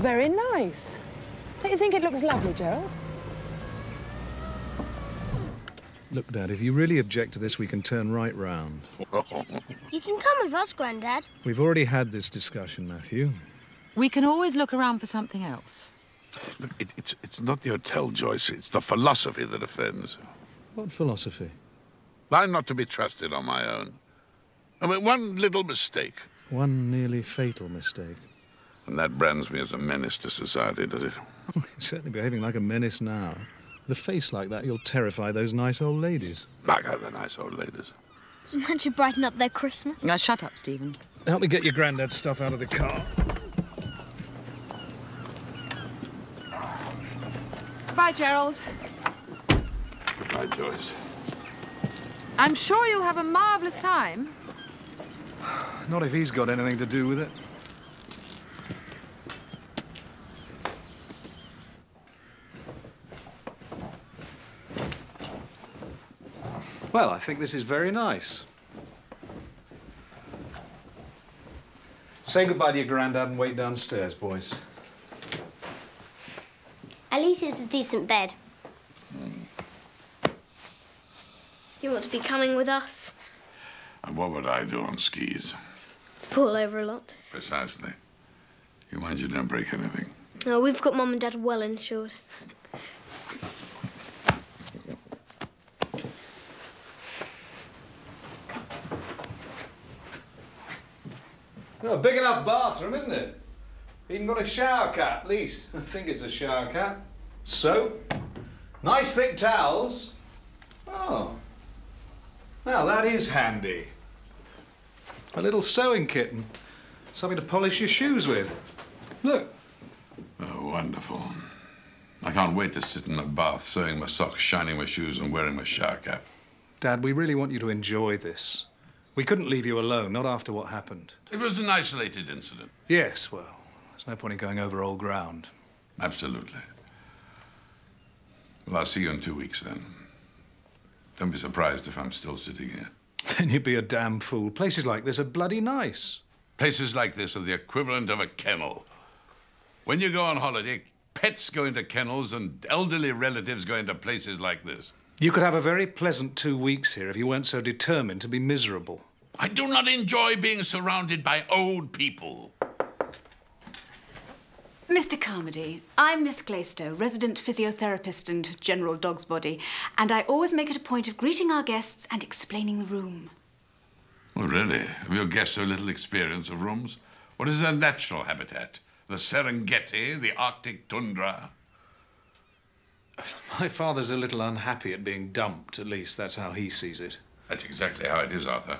It looks very nice. Don't you think it looks lovely, Gerald? Look, Dad, if you really object to this, we can turn right round. You can come with us, Grandad. We've already had this discussion, Matthew. We can always look around for something else. Look, it, it's, it's not the hotel, Joyce. It's the philosophy that offends. What philosophy? I'm not to be trusted on my own. I mean, one little mistake. One nearly fatal mistake. And that brands me as a menace to society, does it? You're certainly behaving like a menace now. With a face like that, you'll terrify those nice old ladies. Bugger the nice old ladies. Won't you brighten up their Christmas? Now, shut up, Stephen. Help me get your granddad's stuff out of the car. Bye, Gerald. Goodbye, Joyce. I'm sure you'll have a marvellous time. Not if he's got anything to do with it. Well, I think this is very nice. Say goodbye to your granddad and wait downstairs, boys. At least it's a decent bed. You want to be coming with us? And what would I do on skis? Fall over a lot. Precisely. You mind you don't break anything. Oh, we've got Mum and Dad well insured. A big enough bathroom, isn't it? Even got a shower cap, at least. I think it's a shower cap. Soap. Nice thick towels. Oh. Now, that is handy. A little sewing kit and something to polish your shoes with. Look. Oh, wonderful. I can't wait to sit in my bath, sewing my socks, shining my shoes, and wearing my shower cap. Dad, we really want you to enjoy this. We couldn't leave you alone, not after what happened. It was an isolated incident. Yes, well, there's no point in going over old ground. Absolutely. Well, I'll see you in two weeks then. Don't be surprised if I'm still sitting here. Then you'd be a damn fool. Places like this are bloody nice. Places like this are the equivalent of a kennel. When you go on holiday, pets go into kennels and elderly relatives go into places like this. You could have a very pleasant two weeks here if you weren't so determined to be miserable. I do not enjoy being surrounded by old people. Mr. Carmody, I'm Miss Glaistow, resident physiotherapist and general dog's body, and I always make it a point of greeting our guests and explaining the room. Oh, really? Have your guests so little experience of rooms? What is their natural habitat? The Serengeti, the Arctic tundra? My father's a little unhappy at being dumped, at least that's how he sees it. That's exactly how it is, Arthur.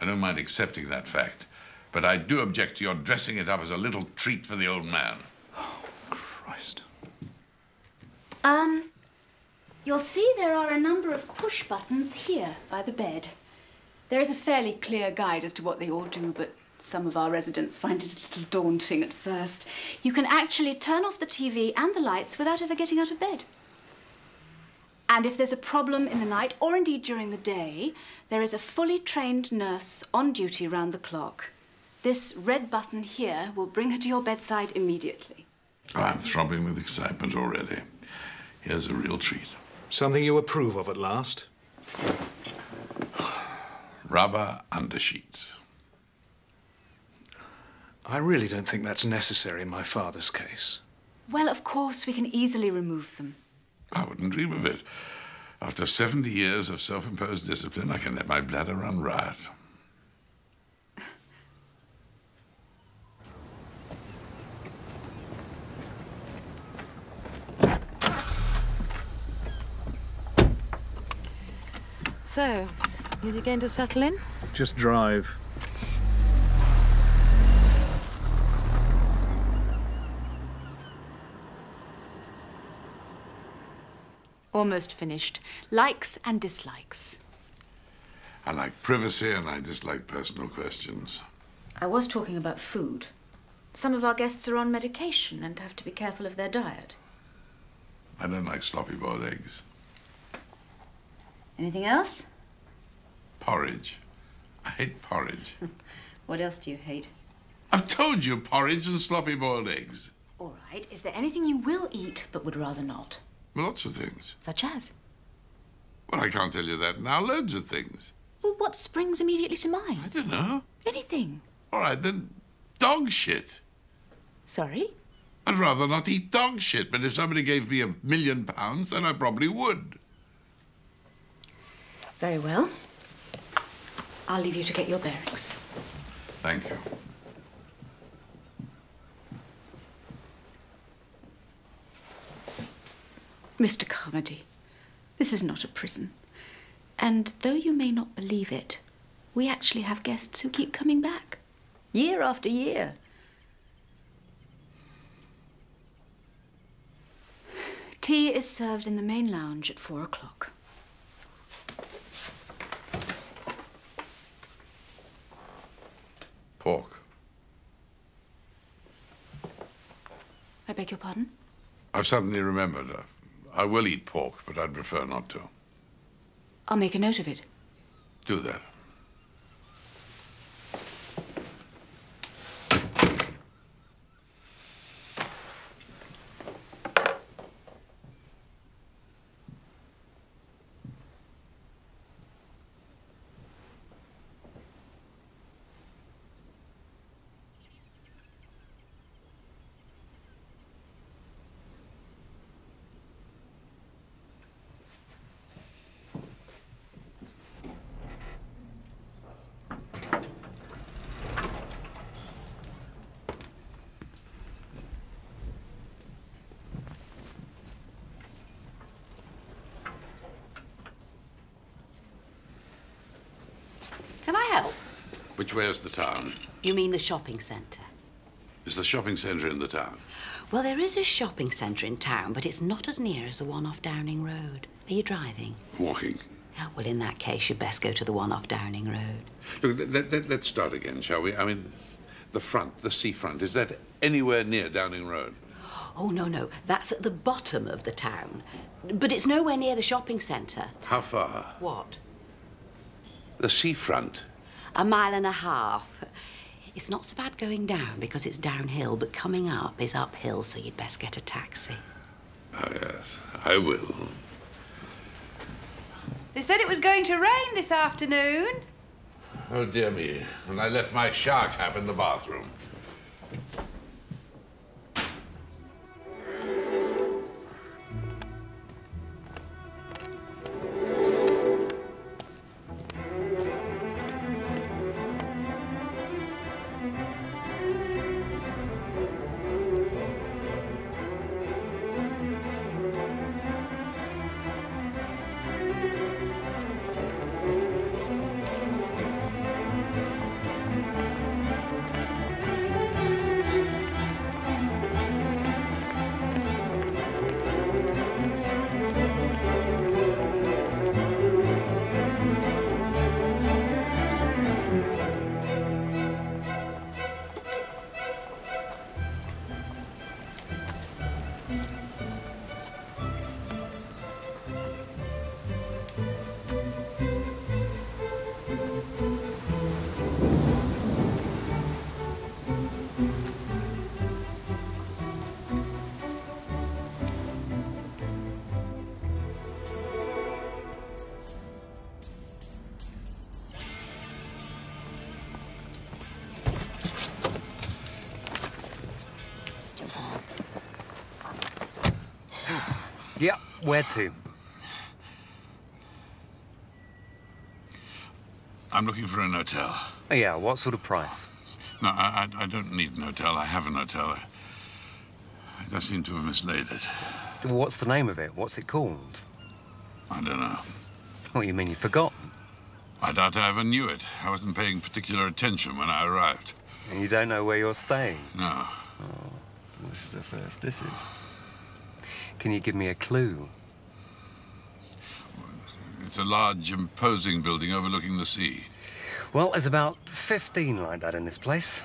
I don't mind accepting that fact, but I do object to your dressing it up as a little treat for the old man. Oh, Christ. Um, you'll see there are a number of push buttons here by the bed. There is a fairly clear guide as to what they all do, but some of our residents find it a little daunting at first. You can actually turn off the TV and the lights without ever getting out of bed. And if there's a problem in the night, or indeed during the day, there is a fully trained nurse on duty round the clock. This red button here will bring her to your bedside immediately. I'm throbbing with excitement already. Here's a real treat. Something you approve of at last? Rubber undersheets. I really don't think that's necessary in my father's case. Well, of course, we can easily remove them. I wouldn't dream of it. After 70 years of self imposed discipline, I can let my bladder run riot. So, is he going to settle in? Just drive. Almost finished. Likes and dislikes. I like privacy and I dislike personal questions. I was talking about food. Some of our guests are on medication and have to be careful of their diet. I don't like sloppy boiled eggs. Anything else? Porridge. I hate porridge. What else do you hate? I've told you porridge and sloppy boiled eggs. All right. Is there anything you will eat but would rather not? Lots of things. Such as? Well, I can't tell you that now. Loads of things. Well, what springs immediately to mind? I don't know. Anything. All right, then dog shit. Sorry? I'd rather not eat dog shit, but if somebody gave me a million pounds, then I probably would. Very well. I'll leave you to get your bearings. Thank you. Mr. Carmody, this is not a prison. And though you may not believe it, we actually have guests who keep coming back. Year after year. Tea is served in the main lounge at four o'clock. Pork. I beg your pardon? I've suddenly remembered. I will eat pork, but I'd prefer not to. I'll make a note of it. Do that. Can I help? Which way is the town? You mean the shopping centre? Is the shopping centre in the town? Well, there is a shopping centre in town, but it's not as near as the one off Downing Road. Are you driving? Walking. Oh, well, in that case, you'd best go to the one off Downing Road. Look, let, let, let's start again, shall we? I mean, the front, the seafront, is that anywhere near Downing Road? Oh, no, no. That's at the bottom of the town. But it's nowhere near the shopping centre. How far? What? The seafront. A mile and a half. It's not so bad going down because it's downhill, but coming up is uphill, so you'd best get a taxi. Oh, yes, I will. They said it was going to rain this afternoon. Oh, dear me. And I left my shark cap in the bathroom. Where to? I'm looking for an hotel. Oh, yeah, what sort of price? No, I, I, I don't need an hotel. I have an hotel. I, I seem to have mislaid it. What's the name of it? What's it called? I don't know. What, you mean you've forgotten? I doubt I ever knew it. I wasn't paying particular attention when I arrived. And you don't know where you're staying? No. Oh, this is the first, this is. Can you give me a clue? It's a large, imposing building overlooking the sea. Well, there's about 15 like that in this place.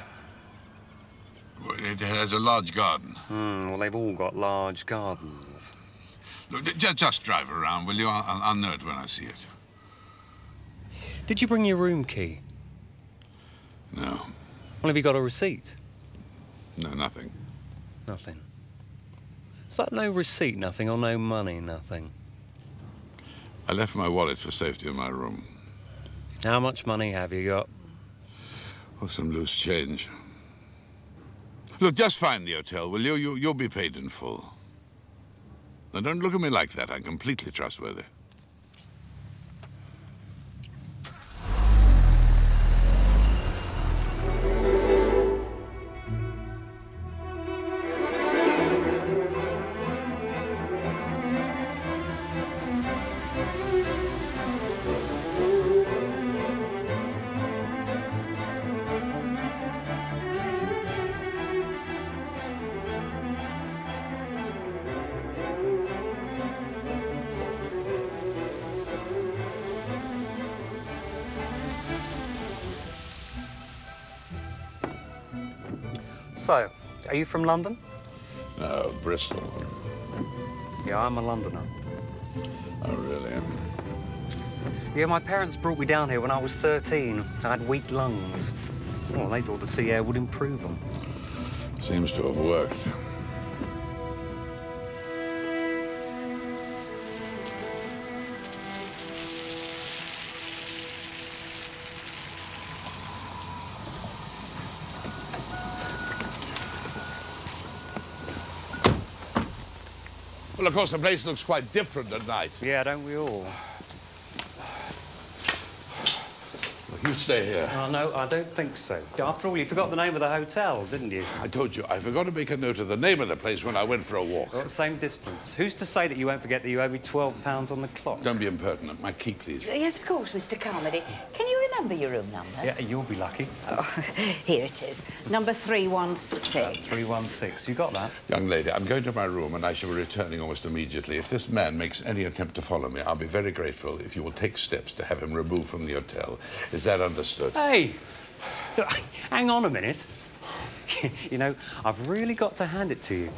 It has a large garden. Hmm, well, they've all got large gardens. Look, just drive around, will you? I'll, I'll know it when I see it. Did you bring your room key? No. Well, have you got a receipt? No, nothing. Nothing. Is that no receipt, nothing, or no money, nothing? I left my wallet for safety in my room. How much money have you got? Oh, some loose change. Look, just find the hotel, will you? you? You'll be paid in full. Now, don't look at me like that. I'm completely trustworthy. So, are you from London? No, Bristol. Yeah, I'm a Londoner. Oh, really? Yeah, my parents brought me down here when I was 13. I had weak lungs. Well, they thought the sea air would improve them. Seems to have worked. Course, the place looks quite different at night. Yeah, don't we all? You stay here. Oh, no, I don't think so. After all, you forgot the name of the hotel, didn't you? I told you, I forgot to make a note of the name of the place when I went for a walk. Got the same distance. Who's to say that you won't forget that you owe me £12 on the clock? Don't be impertinent. My key, please. Yes, of course, Mr. Carmody. Can you remember your room number? Yeah, you'll be lucky. Oh, here it is. Number 316. Uh, 316. You got that? Young lady, I'm going to my room and I shall be returning almost immediately. If this man makes any attempt to follow me, I'll be very grateful if you will take steps to have him removed from the hotel. Is that understood? Hey! Hang on a minute. you know, I've really got to hand it to you.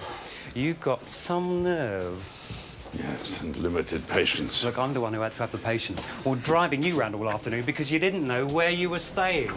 You've got some nerve. Yes, and limited patience. Look, I'm the one who had to have the patience. Or driving you round all afternoon because you didn't know where you were staying.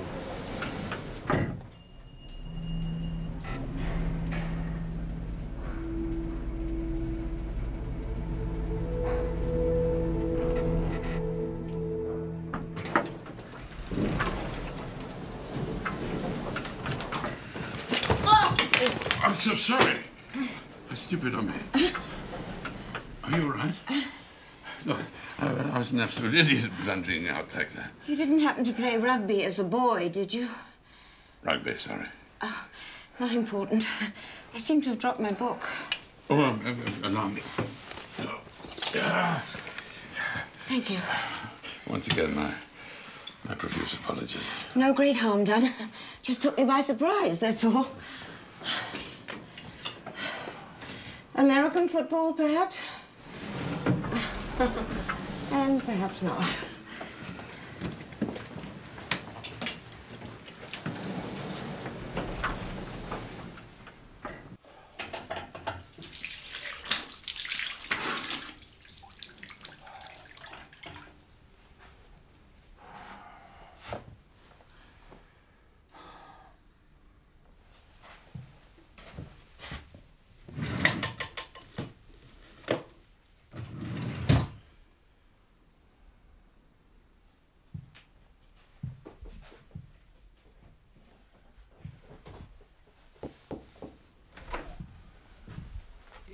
An idiot blundering out like that. You didn't happen to play rugby as a boy, did you? Rugby, sorry. Oh, Not important. I seem to have dropped my book. Oh, um, uh, allow me. Oh. Thank you. Once again, my, my profuse apologies. No great harm done. Just took me by surprise, that's all. American football, perhaps? and perhaps not.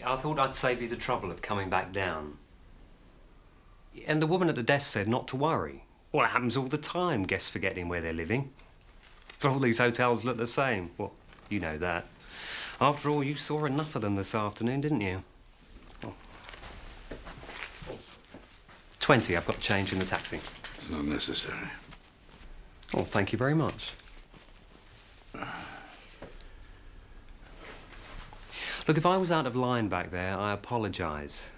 I thought I'd save you the trouble of coming back down. And the woman at the desk said not to worry. Well, it happens all the time, guests forgetting where they're living. But all these hotels look the same. Well, you know that. After all, you saw enough of them this afternoon, didn't you? Oh. Twenty, I've got change in the taxi. It's not necessary. Oh, thank you very much. Look, if I was out of line back there, I apologise.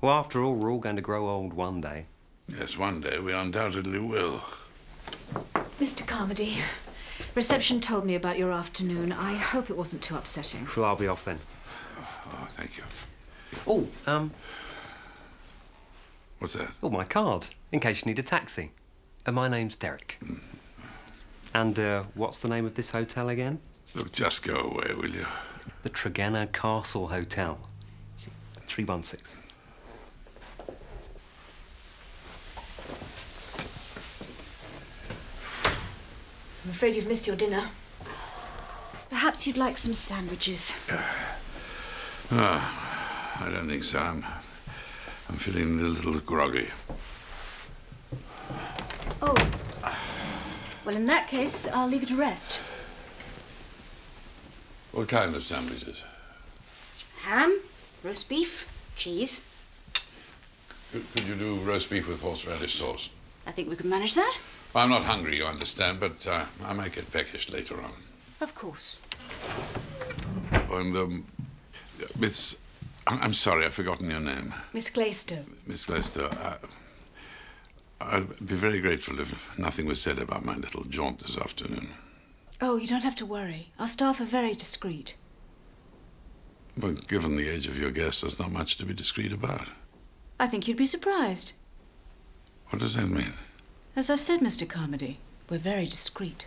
Well, after all, we're all going to grow old one day. Yes, one day we undoubtedly will. Mr. Carmody, reception told me about your afternoon. I hope it wasn't too upsetting. Well, I'll be off then. Oh, thank you. Oh, um, What's that? oh, my card, in case you need a taxi. And my name's Derek. And uh, what's the name of this hotel again? Look, just go away, will you? The Tregenna Castle Hotel. 316. I'm afraid you've missed your dinner. Perhaps you'd like some sandwiches. Ah, I don't think so. I'm, I'm feeling a little groggy. Oh. Well, in that case, I'll leave you to rest. What kind of sandwiches? Ham, roast beef, cheese. Could, could you do roast beef with horseradish sauce? I think we can manage that. I'm not hungry, you understand, but uh, I might get peckish later on. Of course. And, um, Miss... I'm sorry, I've forgotten your name. Miss Glaister. Miss Lester, I, I'd be very grateful if nothing was said about my little jaunt this afternoon. Oh, you don't have to worry. Our staff are very discreet. But given the age of your guest, there's not much to be discreet about. I think you'd be surprised. What does that mean? As I've said, Mr. Carmody, we're very discreet.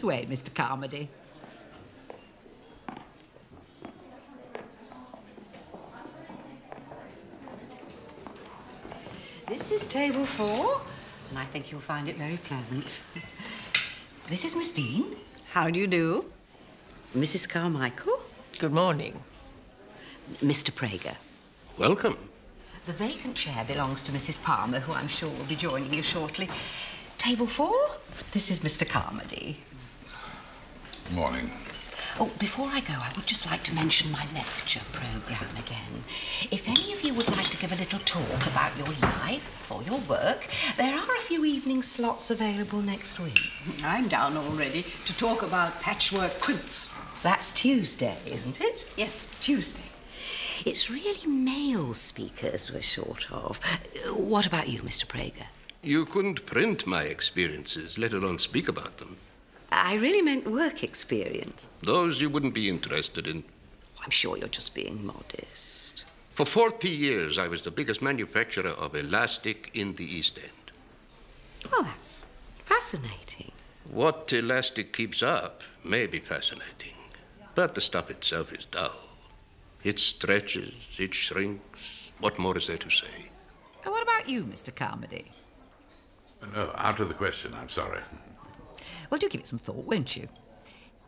This way, Mr. Carmody. This is table four, and I think you'll find it very pleasant. This is Miss Dean. How do you do? Mrs. Carmichael. Good morning. Mr. Prager. Welcome. The vacant chair belongs to Mrs. Palmer, who I'm sure will be joining you shortly. Table four, this is Mr. Carmody. Morning. Oh, before I go, I would just like to mention my lecture programme again. If any of you would like to give a little talk about your life or your work, there are a few evening slots available next week. I'm down already to talk about patchwork quilts. That's Tuesday, isn't it? Yes, Tuesday. It's really male speakers we're short of. What about you, Mr. Prager? You couldn't print my experiences, let alone speak about them. I really meant work experience. Those you wouldn't be interested in. I'm sure you're just being modest. For 40 years, I was the biggest manufacturer of elastic in the East End. Well, that's fascinating. What elastic keeps up may be fascinating, but the stuff itself is dull. It stretches, it shrinks. What more is there to say? And what about you, Mr. Carmody? No, out of the question, I'm sorry. Well, do give it some thought, won't you?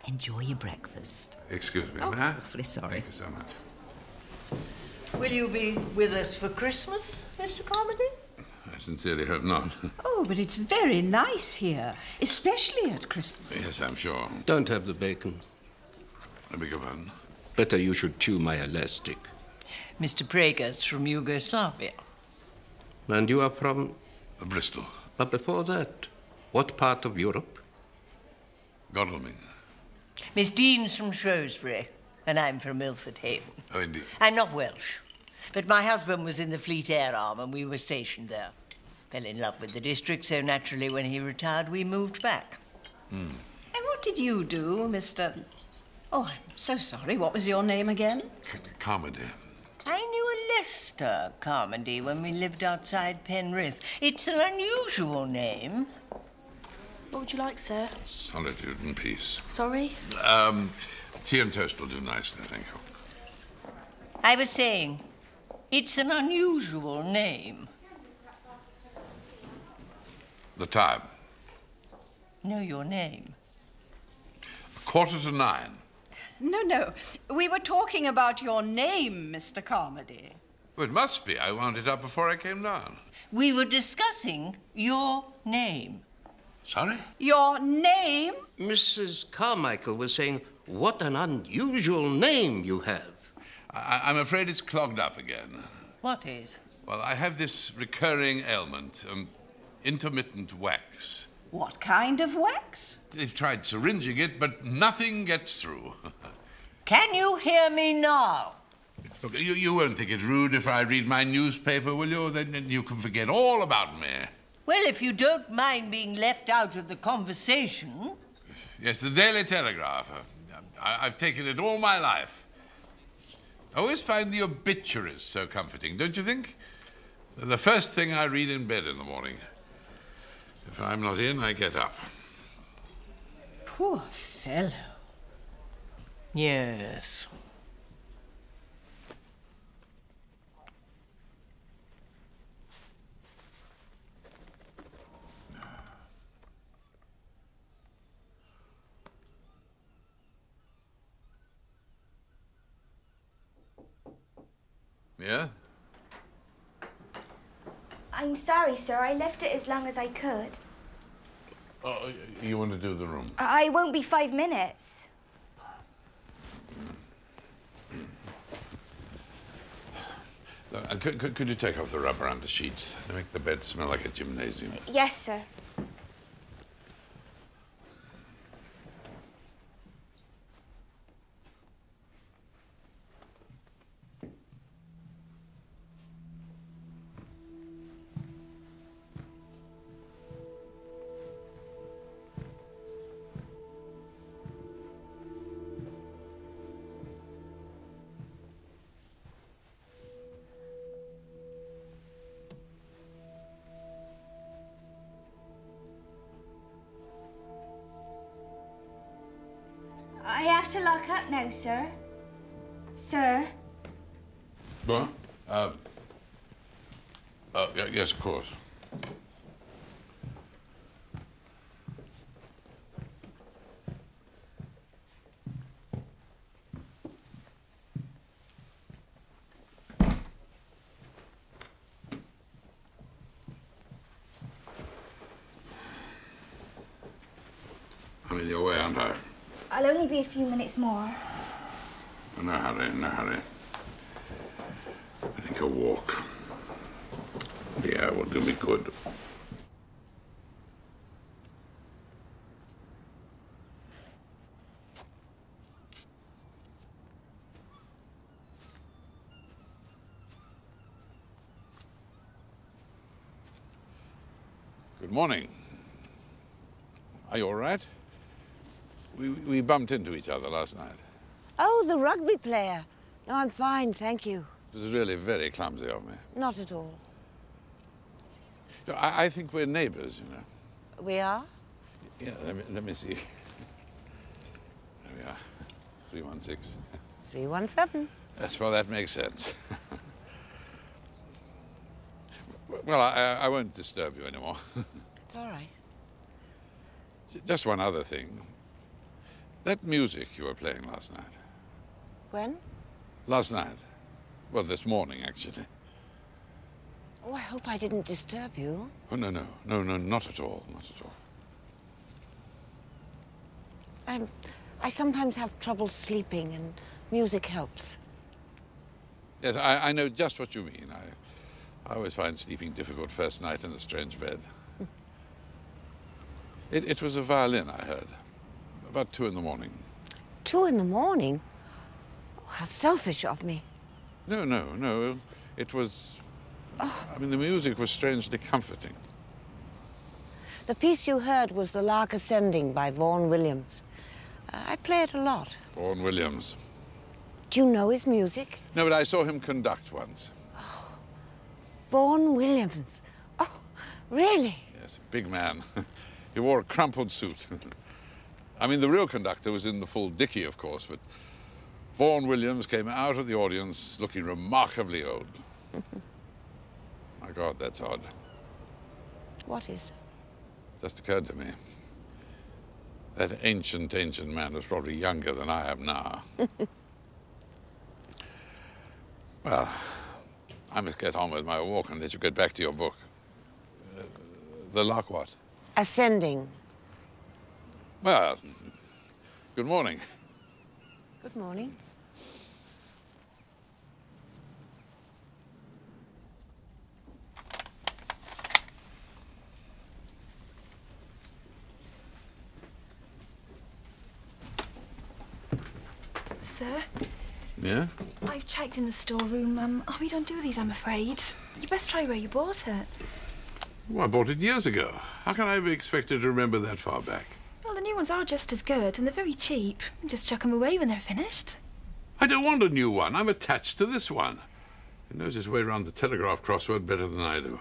Enjoy your breakfast. Excuse me, Oh, may I? awfully sorry. Thank you so much. Will you be with us for Christmas, Mr. Carmody? I sincerely hope not. Oh, but it's very nice here, especially at Christmas. yes, I'm sure. Don't have the bacon. I beg your pardon. Better you should chew my elastic. Mr. Prager's from Yugoslavia. And you are from? Bristol. But before that, what part of Europe? Godalming. Miss Dean's from Shrewsbury, and I'm from Milford Haven. Oh, indeed. I'm not Welsh, but my husband was in the Fleet Air Arm, and we were stationed there. Fell in love with the district, so naturally, when he retired, we moved back. Hmm. And what did you do, Mr. Oh, I'm so sorry. What was your name again? C- comedy. I knew a Lester Carmody when we lived outside Penrith. It's an unusual name. What would you like, sir? Solitude and peace. Sorry? Um, tea and toast will do nicely, thank you. I was saying, it's an unusual name. The time. Know your name. A Quarter to nine. No, no. We were talking about your name, Mr. Carmody. Well, it must be. I wound it up before I came down. We were discussing your name. Sorry? Your name? Mrs. Carmichael was saying, What an unusual name you have. I- I'm afraid it's clogged up again. What is? Well, I have this recurring ailment, um, intermittent wax. What kind of wax? They've tried syringing it, but nothing gets through. Can you hear me now? Look, you, you won't think it rude if I read my newspaper, will you? Then, then you can forget all about me. Well, if you don't mind being left out of the conversation. Yes, the Daily Telegraph. I, I've taken it all my life. I always find the obituaries so comforting, don't you think? They're the first thing I read in bed in the morning. If I'm not in, I get up. Poor fellow. Yes. Yeah? I'm sorry, sir. I left it as long as I could. Oh, you want to do the room? I won't be five minutes. Uh, could, could, could you take off the rubber under the sheets? They make the bed smell like a gymnasium. Yes, sir. Sir. Sir. What? Um, uh, yes, of course. I'm in your way, aren't I? I'll only be a few minutes more. No hurry, no hurry. I think a walk. Yeah, will do me good. Good morning. Are you all right? We, we bumped into each other last night. Oh, the rugby player. No, I'm fine, thank you. It was really very clumsy of me. Not at all. I, I think we're neighbors, you know. We are? Yeah, let me, let me see. There we are. 316. 317. Yes, well, that makes sense. well, I, I won't disturb you anymore. It's all right. Just one other thing. That music you were playing last night. When? Last night. Well, this morning, actually. Oh, I hope I didn't disturb you. Oh, no, no. No, no, not at all. Not at all. I'm, I sometimes have trouble sleeping, and music helps. Yes, I, I know just what you mean. I, I always find sleeping difficult first night in a strange bed. it, it was a violin, I heard. About two in the morning. Two in the morning? Oh, how selfish of me. No, no, no. It was. I mean, the music was strangely comforting. The piece you heard was The Lark Ascending by Vaughan Williams. Uh, I play it a lot. Vaughan Williams. Do you know his music? No, but I saw him conduct once. Vaughan Williams. Oh, really? Yes, big man. he wore a crumpled suit. I mean, the real conductor was in the full dicky, of course, but Vaughan Williams came out of the audience looking remarkably old. My God, that's odd. What is? Just occurred to me. That ancient, ancient man was probably younger than I am now. well, I must get on with my walk and let you get back to your book. Uh, the lock what? Ascending. Well, good morning. Good morning. Sir, Yeah? I've checked in the storeroom. Um, oh, we don't do these, I'm afraid. You best try where you bought it. Well, I bought it years ago. How can I be expected to remember that far back? Well, the new ones are just as good, and they're very cheap. Just chuck them away when they're finished. I don't want a new one. I'm attached to this one. He knows his way around the telegraph crossword better than I do.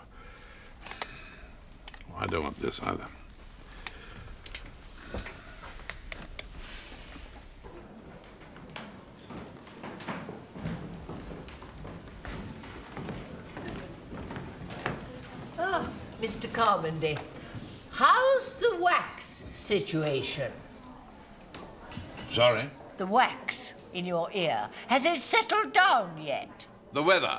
Well, I don't want this either. Ah, Mr. Carmody, how's the wax situation? Sorry? The wax in your ear. Has it settled down yet? The weather.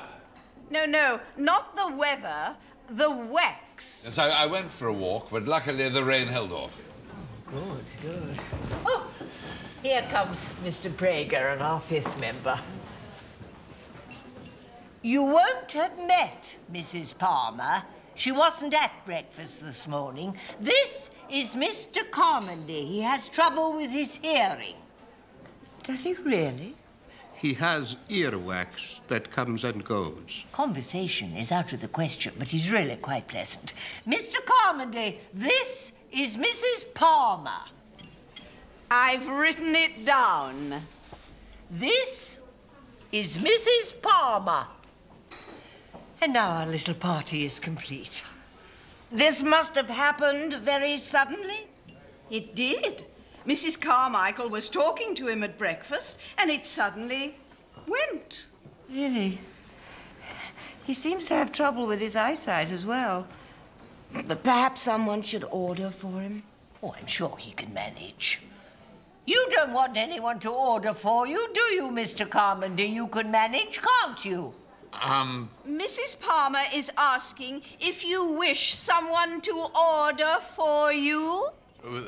No, no, not the weather, the wax. Yes, I, I went for a walk, but luckily the rain held off. Good, good. Oh, here comes Mr. Prager an office member. You won't have met Mrs. Palmer. She wasn't at breakfast this morning. This is Mr. Carmody. He has trouble with his hearing. Does he really? He has earwax that comes and goes. Conversation is out of the question, but he's really quite pleasant. Mr. Carmody, this is Mrs. Palmer. I've written it down. This is Mrs. Palmer. And now our little party is complete. This must have happened very suddenly. It did. Mrs. Carmichael was talking to him at breakfast, and it suddenly went. Really? He seems to have trouble with his eyesight as well. But perhaps someone should order for him. Oh, I'm sure he can manage. You don't want anyone to order for you, do you, Mr. Carmody? You can manage, can't you? Um, Mrs. Palmer is asking if you wish someone to order for you.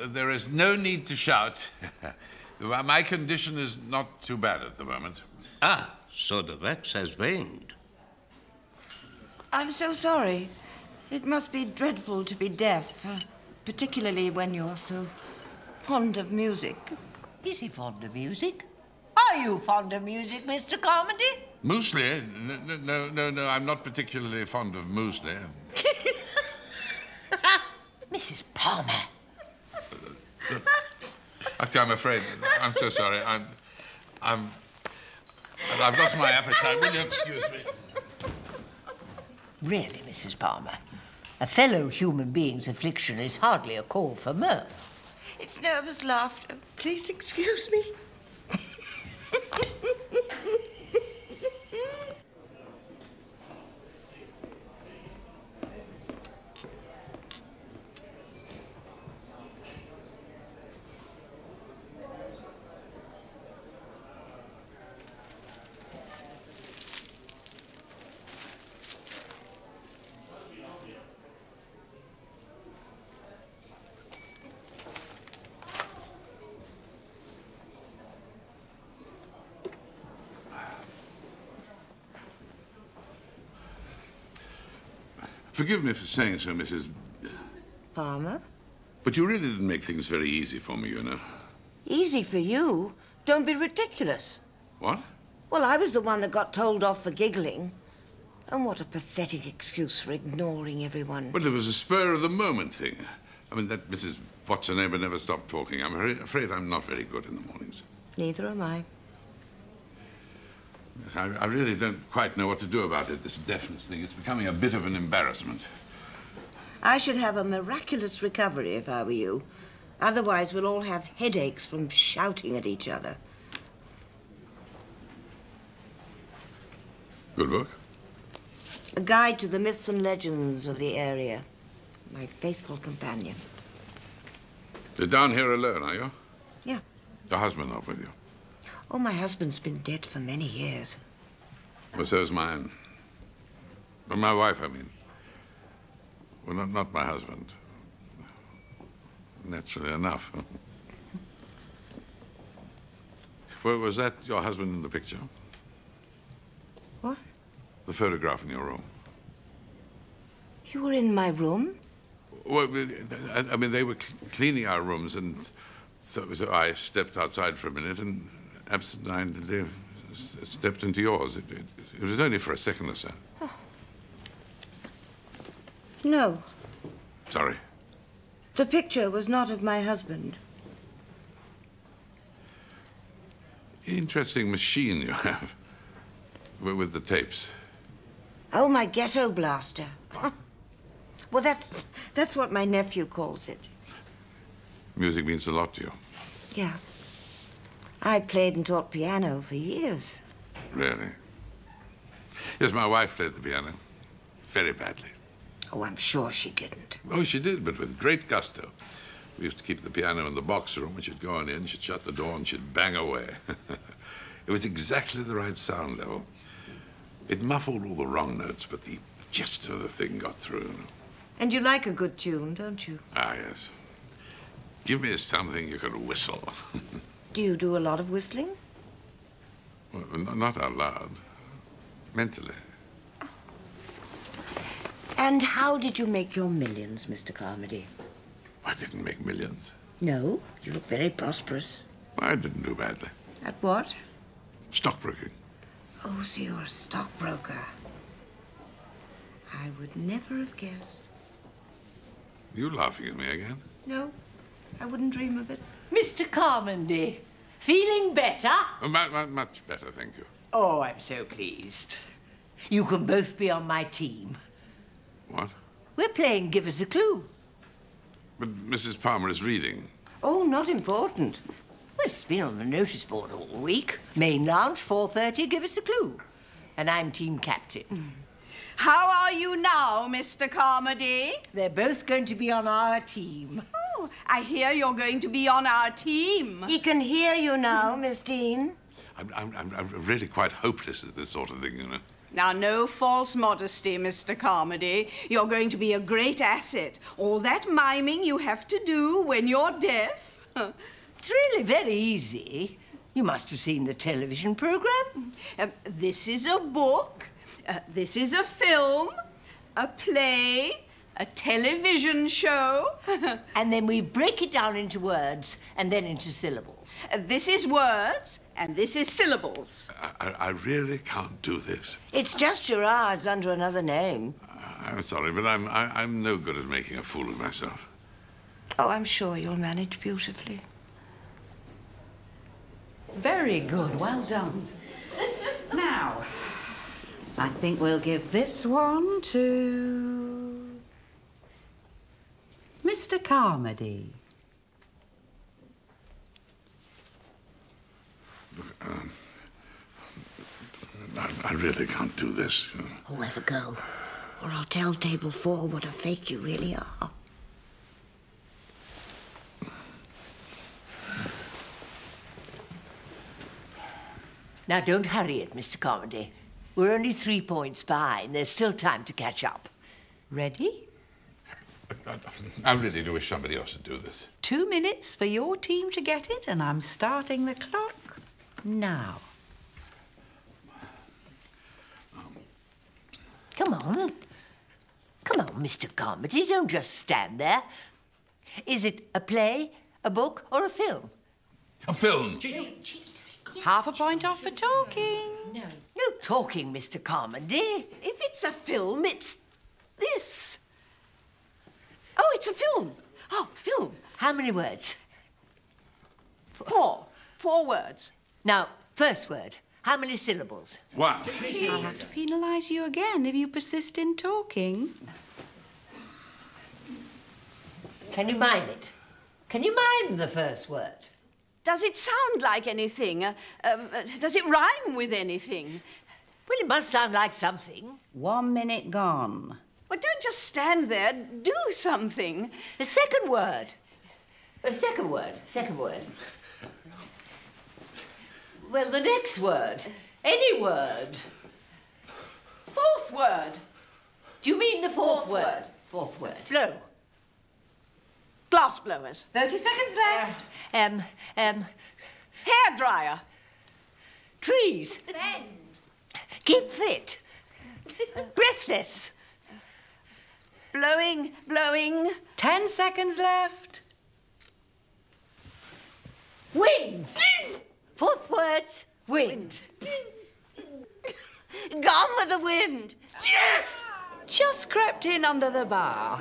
there is no need to shout. My condition is not too bad at the moment. Ah, so the wax has waned. I'm so sorry. It must be dreadful to be deaf, uh, particularly when you're so fond of music. Is he fond of music? Are you fond of music, Mr. Carmody? Muesli? No, no, no, no, I'm not particularly fond of muesli. Mrs. Palmer. Actually, I'm afraid. I'm so sorry. I'm. I'm. I've lost my appetite. Will you excuse me? Really, Mrs. Palmer, a fellow human being's affliction is hardly a call for mirth. It's nervous laughter. Please excuse me. Forgive me for saying so, Mrs. Palmer? But you really didn't make things very easy for me, you know. Easy for you. Don't be ridiculous. What? Well, I was the one that got told off for giggling. And what a pathetic excuse for ignoring everyone. Well, it was a spur of the moment thing. I mean, that Mrs. What's her name never stopped talking. I'm afraid I'm not very good in the mornings. Neither am I. Yes, I, I really don't quite know what to do about it, this deafness thing. It's becoming a bit of an embarrassment. I should have a miraculous recovery if I were you. Otherwise, we'll all have headaches from shouting at each other. Good book. A guide to the myths and legends of the area. My faithful companion. You're down here alone, are you? Yeah. Your husband not with you? Oh, my husband's been dead for many years. Well, so's mine. Well, my wife, I mean. Well, not, not my husband. Naturally enough. well, was that your husband in the picture? What? The photograph in your room? You were in my room? Well, I, I mean, they were cl cleaning our rooms, and so, so I stepped outside for a minute and absentmindedly s- stepped into yours. It, it, it was only for a second or so. Oh. No. Sorry. The picture was not of my husband. Interesting machine you have with, with the tapes. Oh, my ghetto blaster. well, that's, that's what my nephew calls it. Music means a lot to you, Yeah. I played and taught piano for years. really. Yes, my wife played the piano. Very badly. Oh, I'm sure she didn't. Oh, she did, but with great gusto. We used to keep the piano in the box room, and she'd go on in, she'd shut the door, and she'd bang away. it was exactly the right sound level. It muffled all the wrong notes, but the gist of the thing got through. And you like a good tune, don't you? Ah, yes. Give me something you can whistle. Do you do a lot of whistling? well, not out loud. Mentally. And how did you make your millions, Mr. Carmody? I didn't make millions. No, you look very prosperous. I didn't do badly. At what? Stockbroking. Oh, so you're a stockbroker. I would never have guessed. You laughing at me again? No, I wouldn't dream of it. Mr. Carmody, feeling better? Oh, mu- mu- much better, thank you. Oh, I'm so pleased. You can both be on my team. What? We're playing Give Us a Clue. But Mrs. Palmer is reading. Oh, not important. Well, it's been on the notice board all week. Main lounge, 4.30, give us a clue. And I'm team captain. Mm. How are you now, Mr. Carmody? They're both going to be on our team. Oh, I hear you're going to be on our team. He can hear you now, Miss Dean. I'm, I'm, I'm- I'm really quite hopeless at this sort of thing, you know. Now, no false modesty, Mr. Carmody. You're going to be a great asset. All that miming you have to do when you're deaf. It's really very easy. You must have seen the television program. Uh, this is a book. Uh, this is a film. A play. A television show. and then we break it down into words and then into syllables. Uh, this is words, and this is syllables. I, I really can't do this. It's just charades under another name. I'm sorry, but I'm, I, I'm no good at making a fool of myself. Oh, I'm sure you'll manage beautifully. Very good, well done. now, I think we'll give this one to. Mr. Carmody. Um, I, I really can't do this. you know. Oh, have a go. Or I'll tell Table 4 what a fake you really are. Now, don't hurry it, Mr. Carmody. We're only three points behind. There's still time to catch up. Ready? I really do wish somebody else would do this. Two minutes for your team to get it, and I'm starting the clock now. Come on. Come on, Mr. Carmody. Don't just stand there. Is it a play, a book, or a film? A film. Half a point off for talking. No. No talking, Mr. Carmody. If it's a film, it's this. Oh, it's a film. Oh, film. How many words? Four. Four words. Now, first word. How many syllables? One. I'll have to penalise you again if you persist in talking. Can you mime it? Can you mime the first word? Does it sound like anything? Uh, um, uh, does it rhyme with anything? Well, it must sound like something. One minute gone. Well, don't just stand there. Do something. The second word. The second word. Second word. Well, the next word. Any word. Fourth word. Do you mean the fourth, Fourth word? word. Fourth word. Blow. Glass blowers. 30 seconds left. Um, um, Hair dryer. trees. Bend. Keep fit. Breathless. Blowing, blowing. Ten seconds left. Wind. Fourth word. Wind. Gone with the wind. Yes! Just crept in under the bar.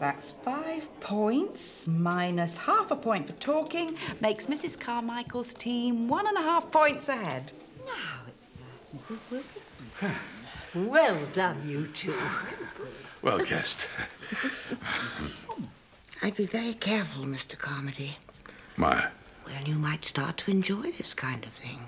That's five points minus half a point for talking, makes Mrs. Carmichael's team one and a half points ahead. Now it's uh, Mrs. Wilkinson. Well done, you two. Well guessed. I'd be very careful, Mr. Carmody. My. Well, you might start to enjoy this kind of thing.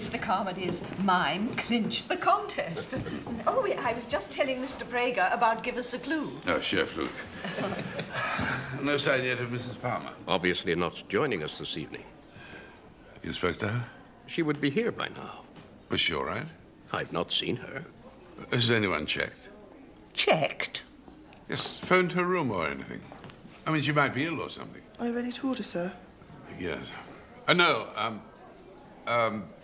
Mr. Carmody's mime clinched the contest. Oh, yeah, I was just telling Mr. Prager about Give Us a Clue. Oh, Chef Luke. no sign yet of Mrs. Palmer. Obviously not joining us this evening. You spoke her? She would be here by now. Was she all right? I've not seen her. Has anyone checked? Checked. Yes, phoned her room or anything. I mean, she might be ill or something. Are you ready to order, sir? Yes. Uh, no, um, um, look,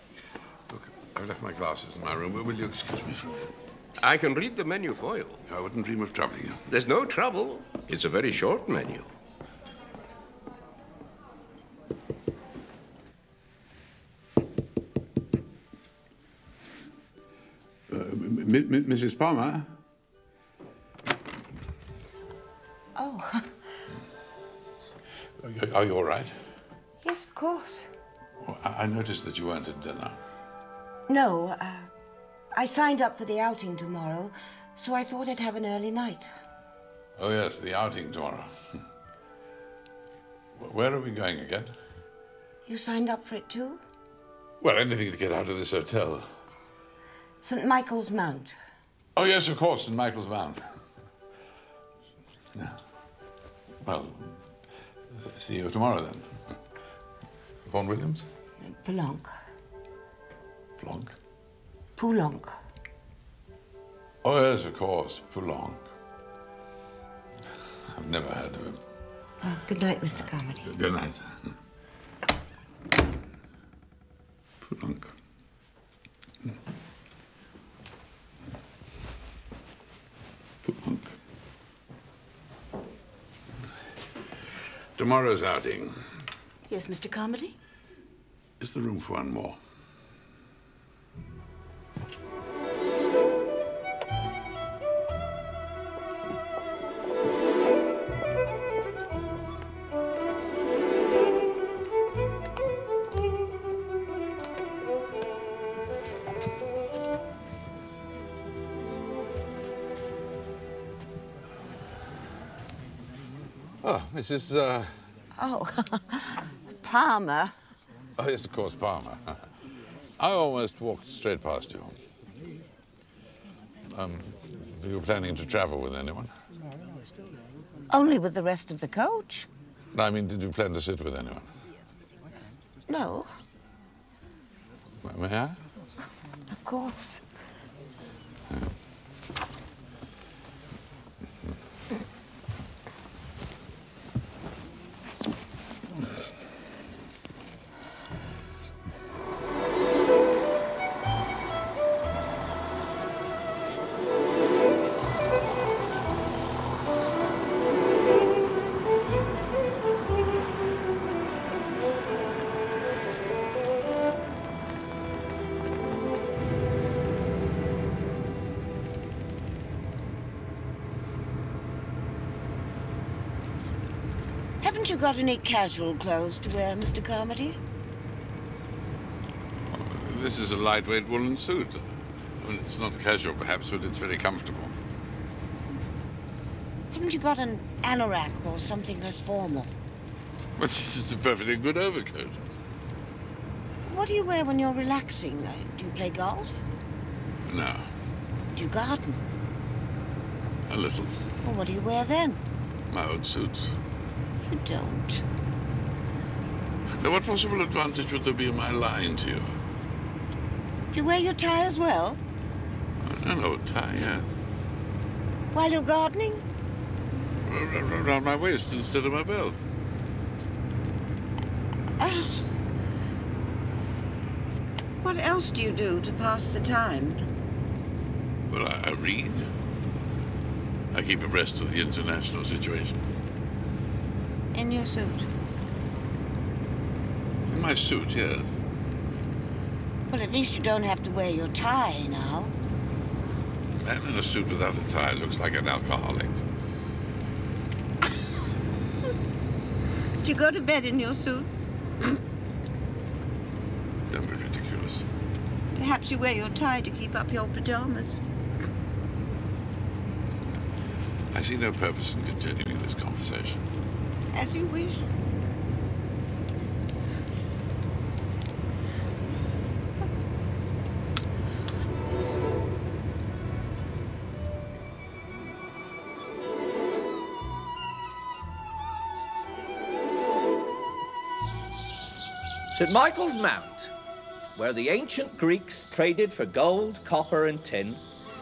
I've left my glasses in my room. Will you excuse me for a? I can read the menu for you. I wouldn't dream of troubling you. There's no trouble. It's a very short menu. Uh, Mrs. Palmer? Oh. Are you all right? Yes, of course. Well, I, I noticed that you weren't at dinner. No, uh, I signed up for the outing tomorrow, so I thought I'd have an early night. Oh, yes, the outing tomorrow. Where are we going again? You signed up for it too? Well, anything to get out of this hotel. St. Michael's Mount. Oh, yes, of course, St. Michael's Mount. Yeah. Well, see you tomorrow then. Vaughan Williams? Poulenc. Poulenc. Oh, yes, of course, Poulenc. I've never heard of him. Well, good night, Mr. Carmody. Good night. Poulenc. Poulenc. Tomorrow's outing. Yes, Mr. Carmody? Is there room for one more? Oh, Mrs. Uh, Oh, Palmer. oh, yes, of course, Palmer. I almost walked straight past you. Um, are you planning to travel with anyone? Only with the rest of the coach. I mean, did you plan to sit with anyone? No, May I? of course. You got any casual clothes to wear, Mr. Carmody? This is a lightweight woolen suit. I mean, it's not casual, perhaps, but it's very comfortable. Haven't you got an anorak or something less formal? But this is a perfectly good overcoat. What do you wear when you're relaxing? Do you play golf? No, Do you garden? a little. Well, what do you wear then? My old suits. You don't. Now, what possible advantage would there be in my lying to you? Do you wear your tie as well? An old tie, yeah. While you're gardening? R- Around my waist instead of my belt. Ah. What else do you do to pass the time? Well, I, I read. I keep abreast of the international situation. In your suit? In my suit, yes. Well, at least you don't have to wear your tie now. A man in a suit without a tie looks like an alcoholic. Do you go to bed in your suit? Don't be ridiculous. Perhaps you wear your tie to keep up your pajamas. I see no purpose in continuing this conversation. As you wish. St. Michael's Mount, where the ancient Greeks traded for gold, copper, and tin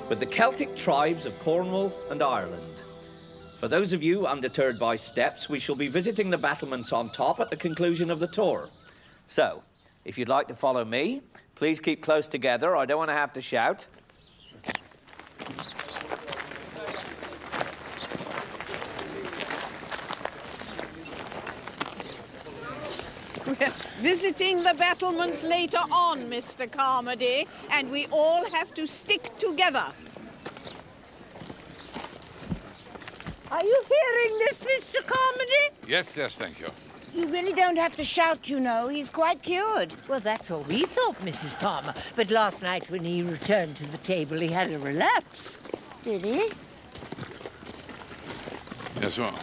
with the Celtic tribes of Cornwall and Ireland. For those of you undeterred by steps, we shall be visiting the battlements on top at the conclusion of the tour. So, if you'd like to follow me, please keep close together. I don't want to have to shout. We're visiting the battlements later on, Mr. Carmody, and we all have to stick together. Are you hearing this, Mr. Carmody? Yes, yes, thank you. You really don't have to shout, you know. He's quite cured. Well, that's what we thought, Mrs. Palmer. But last night when he returned to the table, he had a relapse. Did he? Yes, well,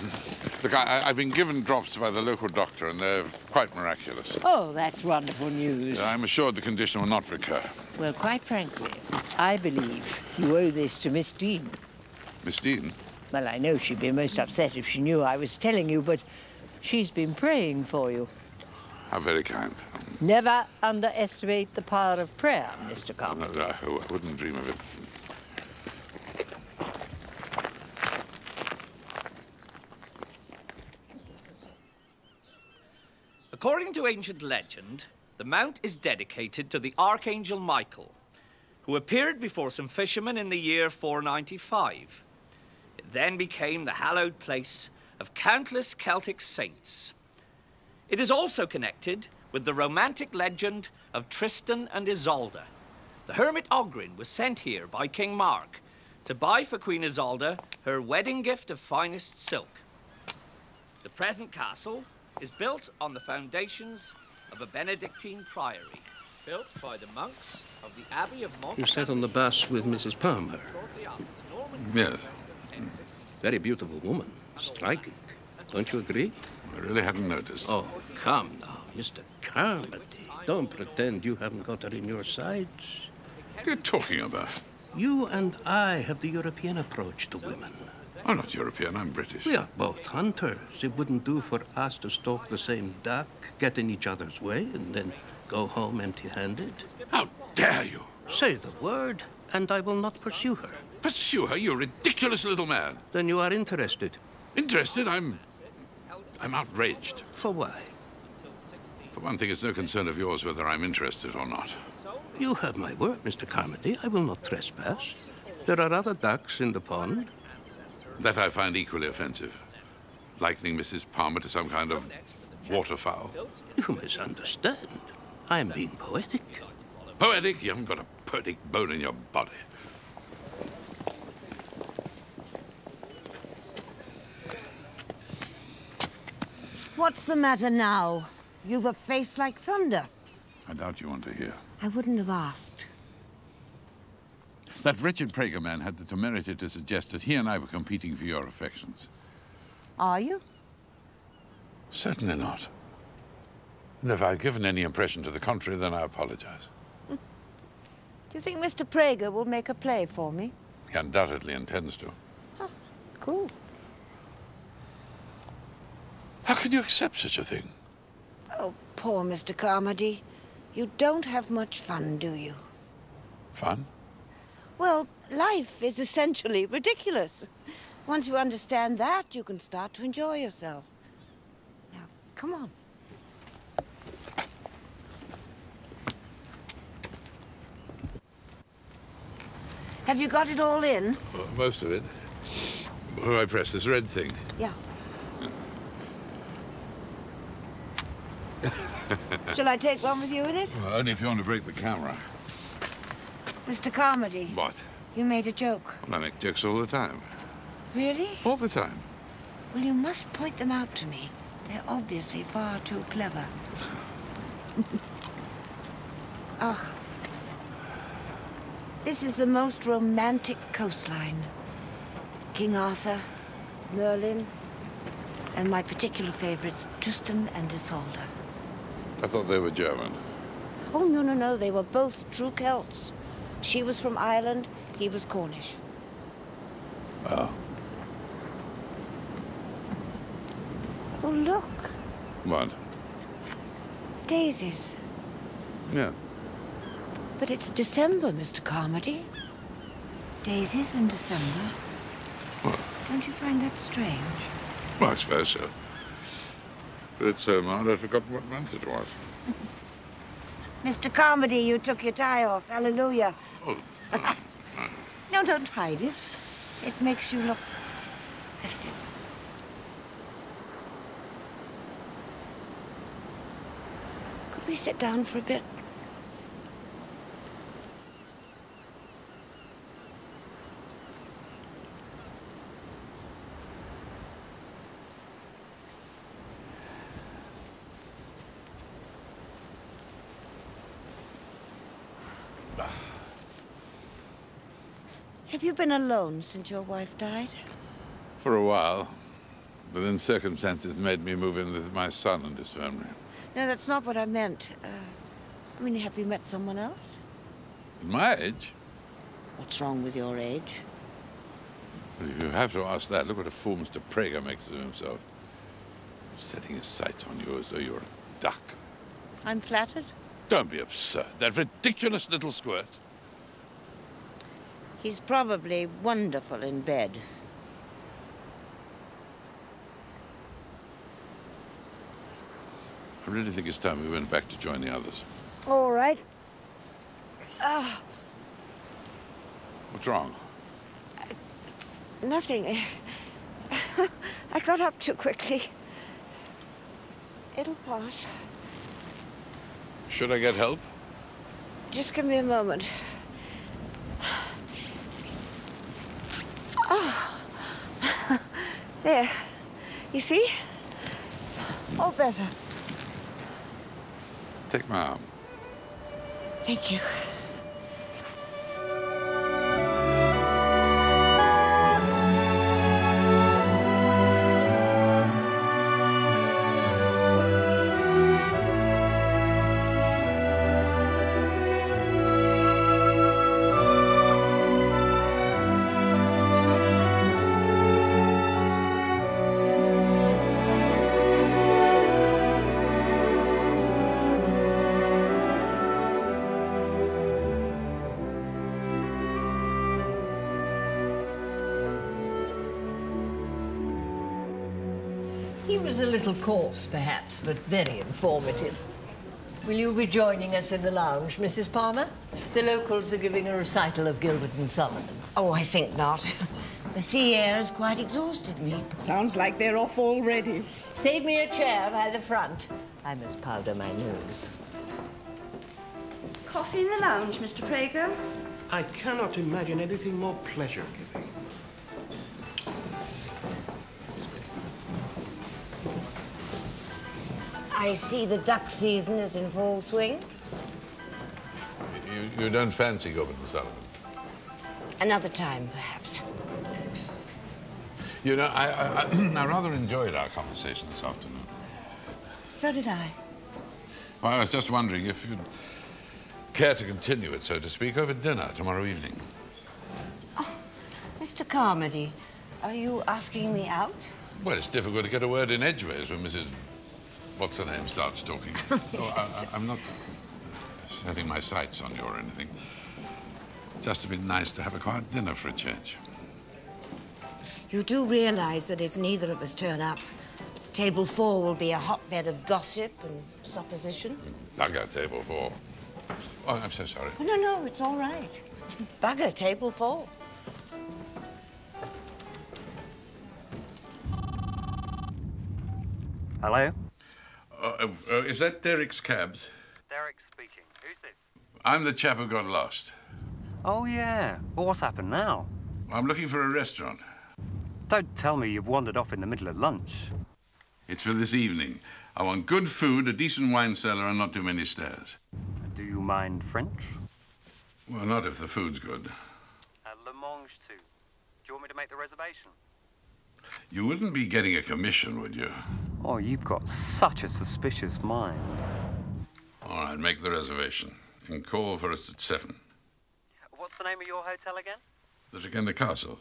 look, I, I've been given drops by the local doctor, and they're quite miraculous. Oh, that's wonderful news. I'm assured the condition will not recur. Well, quite frankly, I believe you owe this to Miss Dean. Miss Dean? Well, I know she'd be most upset if she knew I was telling you, but she's been praying for you. How very kind. Never underestimate the power of prayer, Mr. No, no, I wouldn't dream of it. According to ancient legend, the mount is dedicated to the Archangel Michael, who appeared before some fishermen in the year 495. It then became the hallowed place of countless Celtic saints. It is also connected with the romantic legend of Tristan and Isolde. The hermit Ogrin was sent here by King Mark to buy for Queen Isolde her wedding gift of finest silk. The present castle is built on the foundations of a Benedictine priory, built by the monks of the Abbey of Mont. You sat on the bus with Mrs. Palmer. Yes. Very beautiful woman. Striking. Don't you agree? I really hadn't noticed. Oh, come now, Mr. Carmody. Don't pretend you haven't got her in your sights. What are you talking about? You and I have the European approach to women. I'm not European, I'm British. We are both hunters. It wouldn't do for us to stalk the same duck, get in each other's way, and then go home empty handed. How dare you? Say the word, and I will not pursue her. Pursue her, you ridiculous little man. Then you are interested. Interested? I'm. I'm outraged. For why? For one thing, it's no concern of yours whether I'm interested or not. You have my word, Mr. Carmody. I will not trespass. There are other ducks in the pond. That I find equally offensive. Likening Mrs. Palmer to some kind of waterfowl. You misunderstand. I am being poetic. Poetic? You haven't got a poetic bone in your body. What's the matter now? You've a face like thunder. I doubt you want to hear. I wouldn't have asked. That wretched Prager man had the temerity to suggest that he and I were competing for your affections. Are you? Certainly not. And if I've given any impression to the contrary, then I apologize. Do you think Mr. Prager will make a play for me? He undoubtedly intends to. Cool. How can you accept such a thing? Oh, poor Mr. Carmody. You don't have much fun, do you? Fun? Well, life is essentially ridiculous. Once you understand that, you can start to enjoy yourself. Now, come on. Have you got it all in? Well, most of it. Do I press? This red thing. Yeah. Shall I take one with you in it? Well, only if you want to break the camera. Mr. Carmody, What? you made a joke. I make jokes all the time. Really? All the time. Well, you must point them out to me. They're obviously far too clever. oh. This is the most romantic coastline. King Arthur, Merlin, and my particular favorites, Tristan and Isolde. I thought they were German. Oh, no, no, no. They were both true Celts. She was from Ireland, he was Cornish. Oh. Oh, look. What? Daisies. Yeah. But it's December, Mr. Carmody. Daisies in December. What? Don't you find that strange? Well, I suppose so. But it's so mild, I'd forgotten what month it was. Mr. Carmody, you took your tie off. Hallelujah. Oh. no, don't hide it. It makes you look festive. Could we sit down for a bit? Have you been alone since your wife died? For a while. But then circumstances made me move in with my son and his family. No, that's not what I meant. Uh, I mean, have you met someone else? At my age? What's wrong with your age? Well, if you have to ask that, look what a fool Mr. Prager makes of himself. Setting his sights on you as though you're a duck. I'm flattered. Don't be absurd. That ridiculous little squirt. He's probably wonderful in bed. I really think it's time we went back to join the others. All right. Ah, What's wrong? nothing. I got up too quickly. It'll pass. Should I get help? Just give me a moment. There. You see? All better. Take my arm. Thank you. Little coarse, perhaps, but very informative. Will you be joining us in the lounge, Mrs. Palmer? The locals are giving a recital of Gilbert and Sullivan. Oh, I think not. The sea air has quite exhausted me. Sounds like they're off already. Save me a chair by the front. I must powder my nose. Coffee in the lounge, Mr. Prager? I cannot imagine anything more pleasure I see the duck season is in full swing. You, you don't fancy Gilbert and Sullivan? Another time, perhaps. You know, I, I, I, I rather enjoyed our conversation this afternoon. So did I. Well, I was just wondering if you'd care to continue it, so to speak, over dinner tomorrow evening. Oh, Mr. Carmody, are you asking me out? Well, it's difficult to get a word in edgeways when Mrs. What's her name starts talking. oh, I, I'm not setting my sights on you or anything. Just to be nice to have a quiet dinner for a change. You do realize that if neither of us turn up, table four will be a hotbed of gossip and supposition? Bugger table four. Oh, I'm so sorry. Oh, no, no, it's all right. Bugger table four. Hello? Uh, uh, uh, is that Derek's cabs? Derek speaking. Who's this? I'm the chap who got lost. Oh, yeah. But what's happened now? I'm looking for a restaurant. Don't tell me you've wandered off in the middle of lunch. It's for this evening. I want good food, a decent wine cellar, and not too many stairs. Do you mind French? Well, not if the food's good. Uh, Le Mange too. Do you want me to make the reservation? You wouldn't be getting a commission, would you? Oh, you've got such a suspicious mind. All right, make the reservation. And call for us at seven. What's the name of your hotel again? The Tregenna Castle.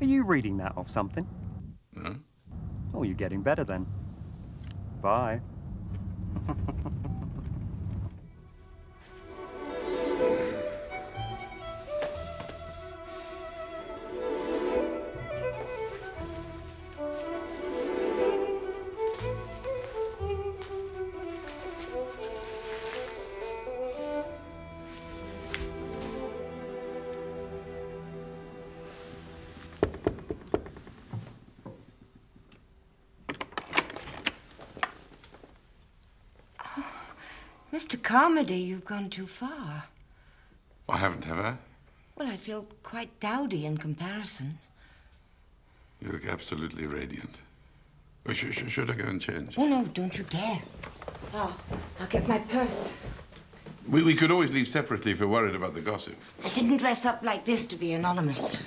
Are you reading that off something? No? Oh, you're getting better then. Bye. Mr. Carmody, you've gone too far. I haven't, have I? Well, I feel quite dowdy in comparison. You look absolutely radiant. Oh, sh sh should I go and change? Oh, no, don't you dare. Ah, I'll get my purse. We, we could always leave separately if we're worried about the gossip. I didn't dress up like this to be anonymous.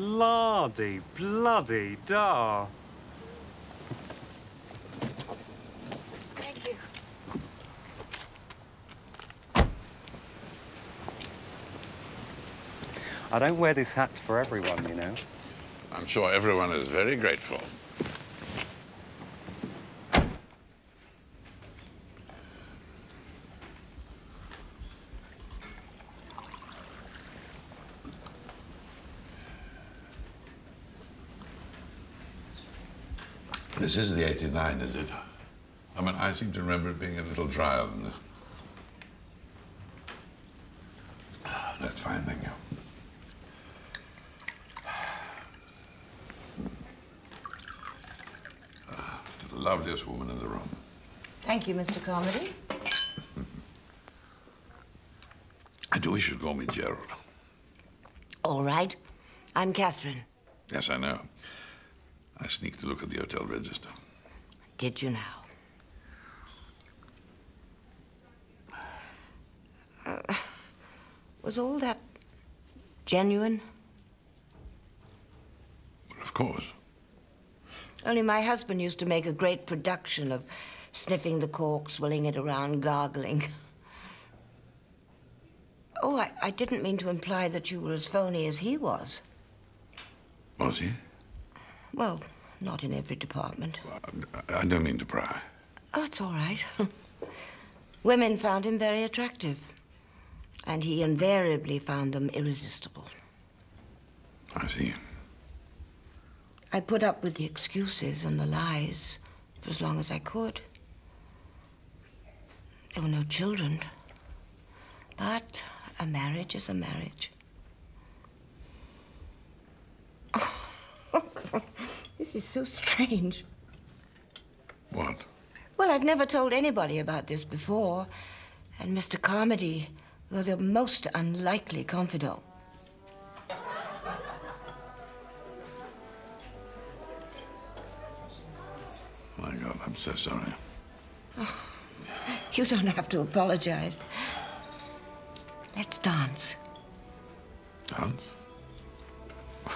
Lardy, bloody da. Thank you. I don't wear this hat for everyone, you know. I'm sure everyone is very grateful. This is the 89, is it? I mean, I seem to remember it being a little drier than this. That's fine, thank you. Ah, to the loveliest woman in the room. Thank you, Mr. Carmody. I do wish you'd call me Gerald. All right. I'm Catherine. Yes, I know. I sneaked a look at the hotel register. Did you now? Uh, was all that genuine? Well, of course. Only my husband used to make a great production of sniffing the cork, swilling it around, gargling. Oh, I, I didn't mean to imply that you were as phony as he was. Was he? Well, not in every department. I don't mean to pry. Oh, it's all right. Women found him very attractive, and he invariably found them irresistible. I see. I put up with the excuses and the lies for as long as I could. There were no children, but a marriage is a marriage. Oh, God. This is so strange. What? Well, I've never told anybody about this before. And Mr. Carmody was a most unlikely confidant. My God, I'm so sorry. Oh, you don't have to apologize. Let's dance. Dance?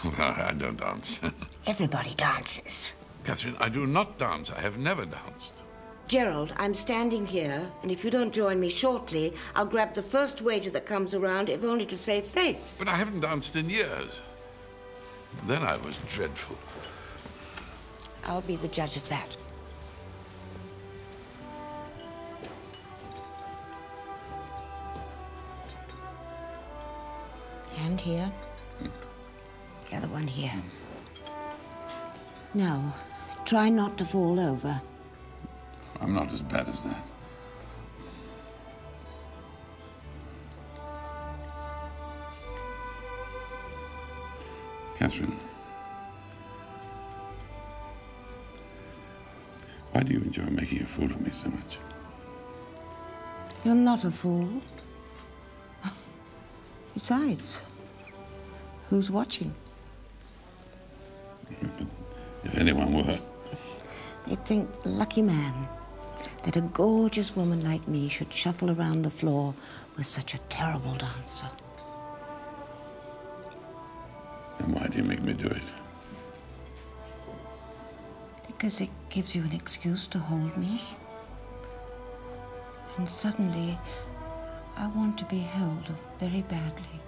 I don't dance. Everybody dances. Catherine, I do not dance. I have never danced. Gerald, I'm standing here, and if you don't join me shortly, I'll grab the first waiter that comes around, if only to save face. But I haven't danced in years. Then I was dreadful. I'll be the judge of that. Hand here. The other one here. Now, try not to fall over. I'm not as bad as that. Catherine. Why do you enjoy making a fool of me so much? You're not a fool. Besides, who's watching? If anyone were. They'd think, lucky man, that a gorgeous woman like me should shuffle around the floor with such a terrible dancer. Then why do you make me do it? Because it gives you an excuse to hold me. And suddenly, I want to be held very badly.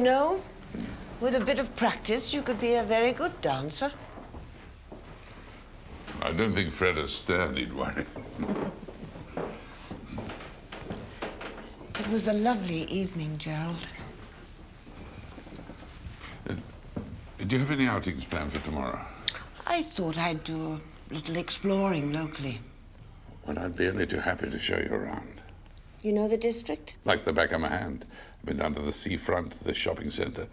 You know, with a bit of practice, you could be a very good dancer. I don't think Fred Astaire need worry. It was a lovely evening, Gerald. Uh, do you have any outings planned for tomorrow? I thought I'd do a little exploring locally. Well, I'd be only too happy to show you around. You know the district? Like the back of my hand. I've been down to the seafront, the shopping centre,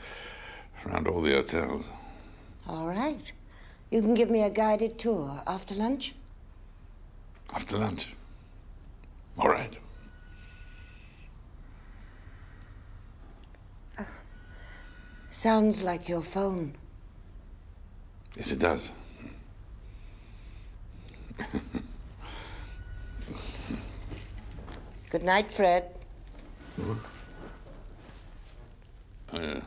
around all the hotels. All right. You can give me a guided tour after lunch. After lunch. All right. Ah, sounds like your phone. Yes, it does. Good night, Fred. Oh, yeah.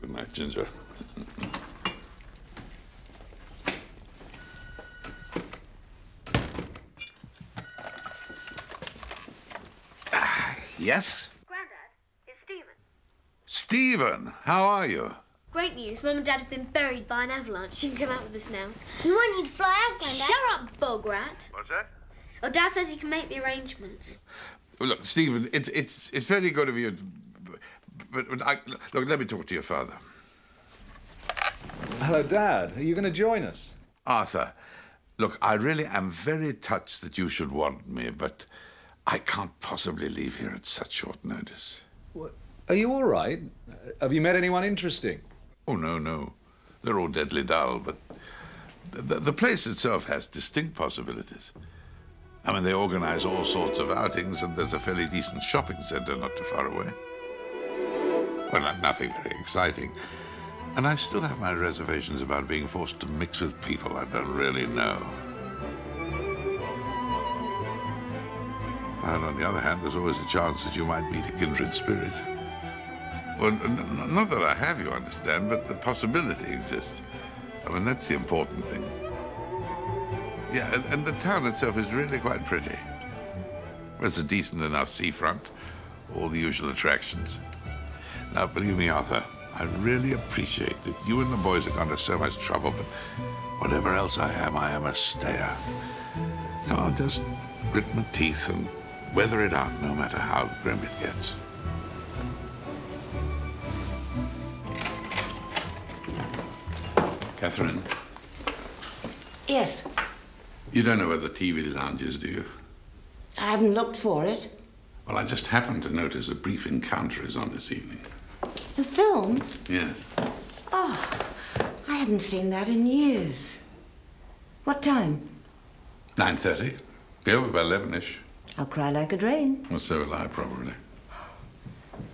Good night, Ginger. Ah, yes? Grandad, it's Stephen. Stephen, how are you? Great news. Mum and Dad have been buried by an avalanche. You can come out with us now. We want you to fly out, Grandad. Shut up, Bograt. What's that? Oh, Dad says you can make the arrangements. Well, look, Stephen, it's, it's, it's very good of you. But, but I, look, let me talk to your father. Hello, Dad. Are you going to join us? Arthur, look, I really am very touched that you should want me, but I can't possibly leave here at such short notice. Are you all right? Have you met anyone interesting? Oh, no, no. They're all deadly dull, but the, the place itself has distinct possibilities. I mean, they organize all sorts of outings, and there's a fairly decent shopping center not too far away. Well, nothing very exciting. And I still have my reservations about being forced to mix with people I don't really know. And on the other hand, there's always a chance that you might meet a kindred spirit. Well, not that I have, you understand, but the possibility exists. I mean, that's the important thing. Yeah, and, and the town itself is really quite pretty. It's a decent enough seafront, all the usual attractions. Now, believe me, Arthur, I really appreciate that you and the boys have gone to so much trouble, but whatever else I am, I am a stayer. So I'll just grit my teeth and weather it out no matter how grim it gets. Catherine, Yes, you don't know where the TV lounge is, do you? I haven't looked for it. Well, I just happened to notice a brief encounter is on this evening. The film? Yes. Oh, I haven't seen that in years. What time? 9.30. Be over by 11ish. I'll cry like a drain. Well, so will I, probably.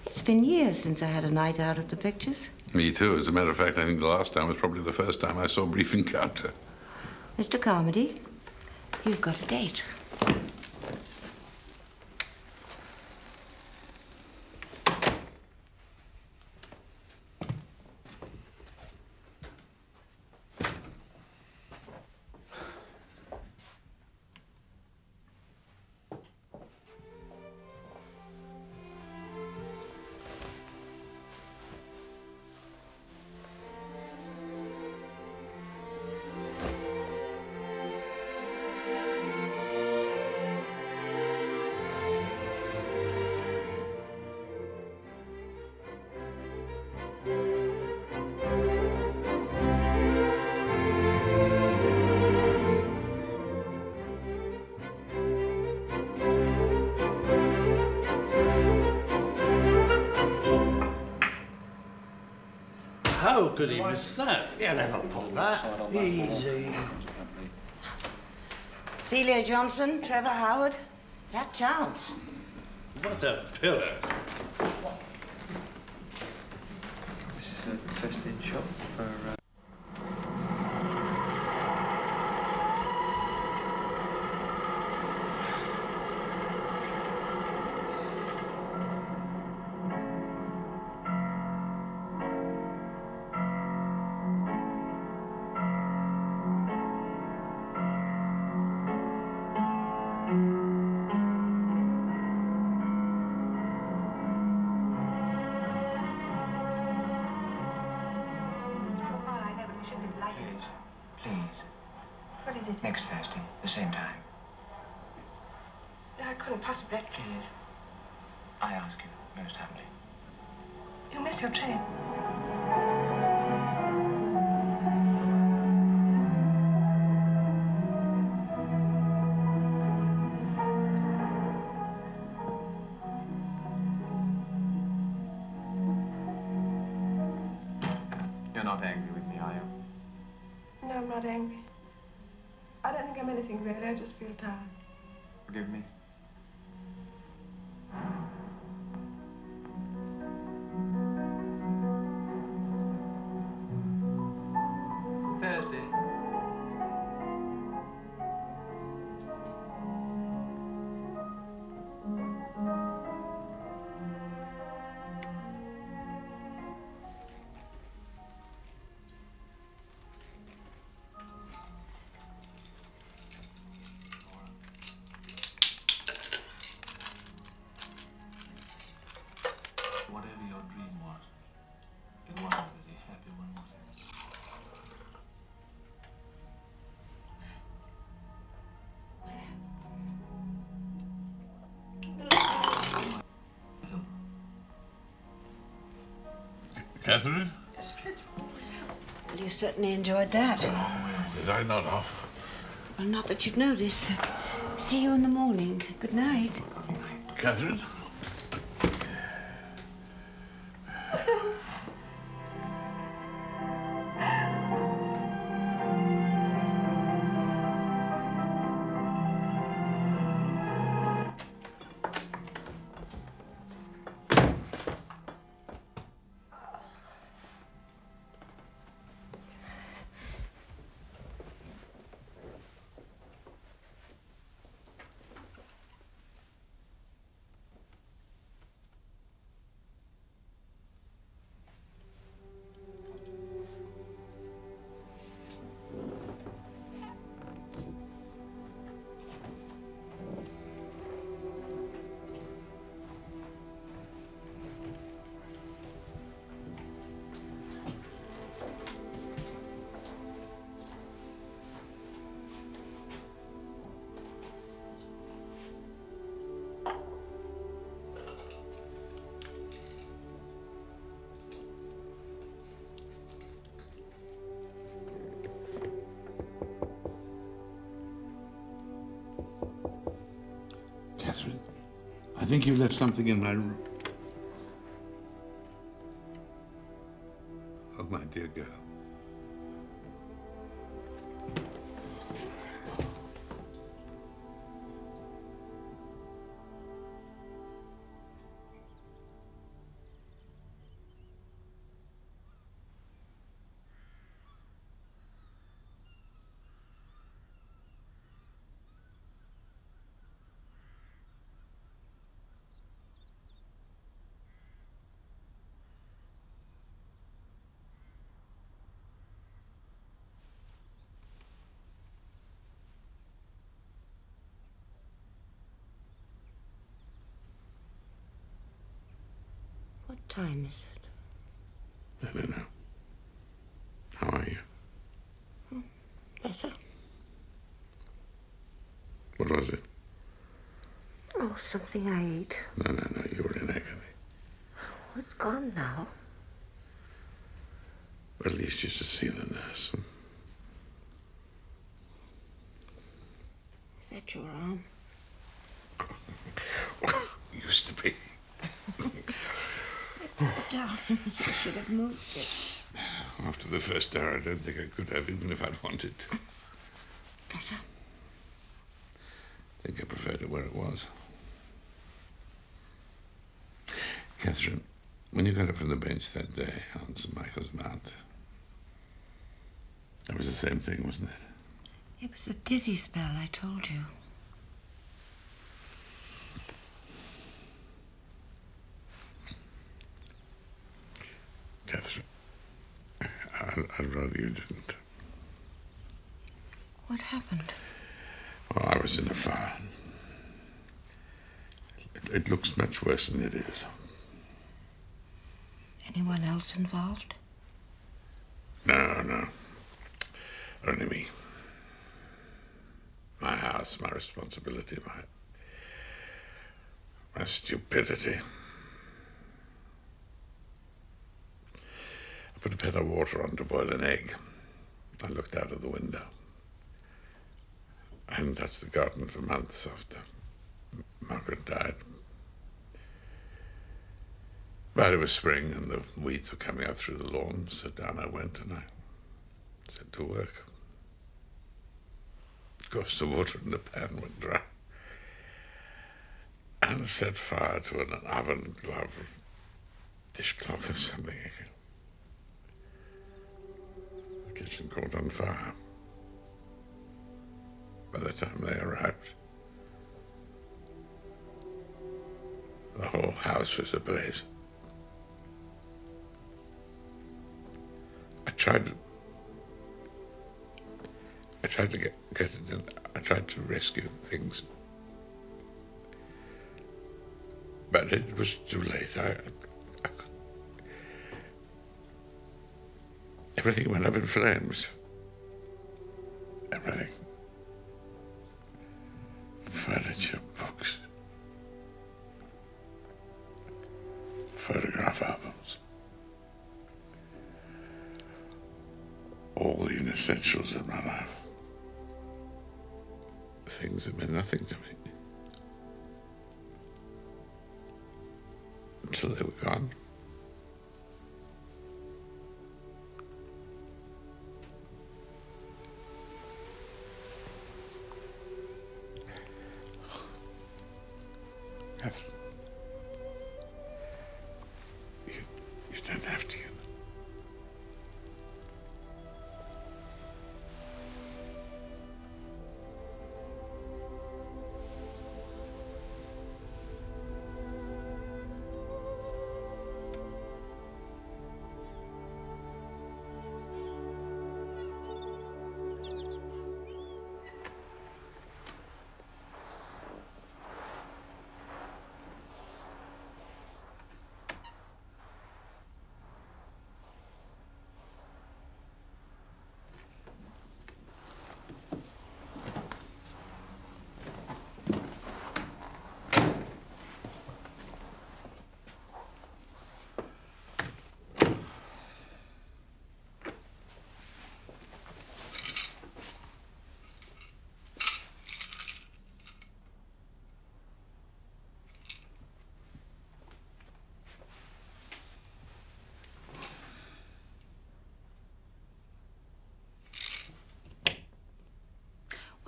It's been years since I had a night out at the pictures. Me too. As a matter of fact, I think the last time was probably the first time I saw Brief Encounter. Mr. Carmody, you've got a date. Johnson, Trevor Howard. Fat chance. What a pillar. Next Thursday, the same time. I couldn't possibly. Please. I ask you most humbly. You'll miss your train. Catherine? Well, you certainly enjoyed that. Oh, Did I not offer? Well, not that you'd notice. See you in the morning. Good night. Catherine, think you left something in my room. Oh, my dear girl. Time is it? I don't know. How are you? Hmm, better. What was it? Oh, something I ate. No, no, no, you were in agony. Oh, it's gone now. At least you should see the nurse. Is that your arm? Used to be. Darling, you should have moved it. After the first hour, I don't think I could have, even if I'd wanted. Better. I think I preferred it where it was. Catherine, when you got up from the bench that day on St. Michael's Mount, that was the same thing, wasn't it? It was a dizzy spell, I told you. Catherine, I'd, I'd rather you didn't. What happened? Well, I was in a fire. It, it looks much worse than it is. Anyone else involved? No, no. Only me. My house, my responsibility, my my stupidity. Put a pan of water on to boil an egg. I looked out of the window. I hadn't touched the garden for months after Margaret died. But it was spring and the weeds were coming up through the lawn, so down I went and I set to work. Of course, the water in the pan went dry. And set fire to an oven glove dishcloth or something. Kitchen caught on fire. By the time they arrived, the whole house was ablaze. I tried to. I tried to get, get it in. I tried to rescue things. But it was too late. I, everything went up in flames.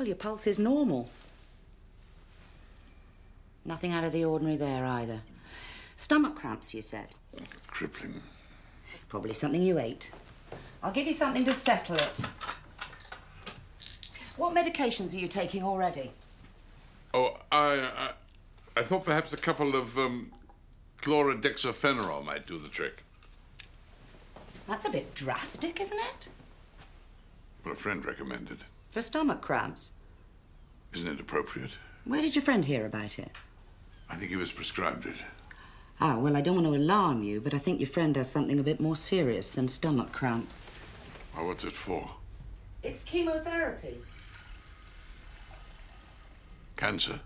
Well, your pulse is normal. Nothing out of the ordinary there either. Stomach cramps, you said. Crippling. Probably something you ate. I'll give you something to settle it. What medications are you taking already? Oh, I, I, I thought perhaps a couple of um, might do the trick. That's a bit drastic, isn't it? What a friend recommended. For stomach cramps. Isn't it appropriate? Where did your friend hear about it? I think he was prescribed it. Ah, well, I don't want to alarm you, but I think your friend has something a bit more serious than stomach cramps. Well, what's it for? It's chemotherapy. Cancer?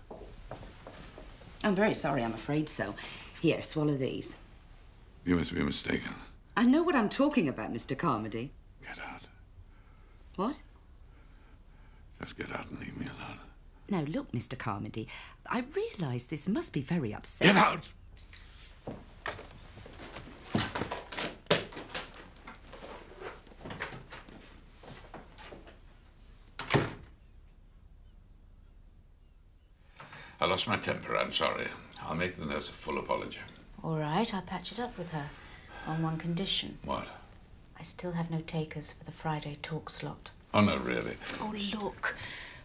I'm very sorry, I'm afraid so. Here, swallow these. You must be mistaken. I know what I'm talking about, Mr. Carmody. Get out. What? Just get out and leave me alone. Now, look, Mr. Carmody, I realise this must be very upsetting. Get out! I lost my temper. I'm sorry. I'll make the nurse a full apology. All right, I'll patch it up with her. On one condition. What? I still have no takers for the Friday talk slot. Oh, no, really. Oh, look.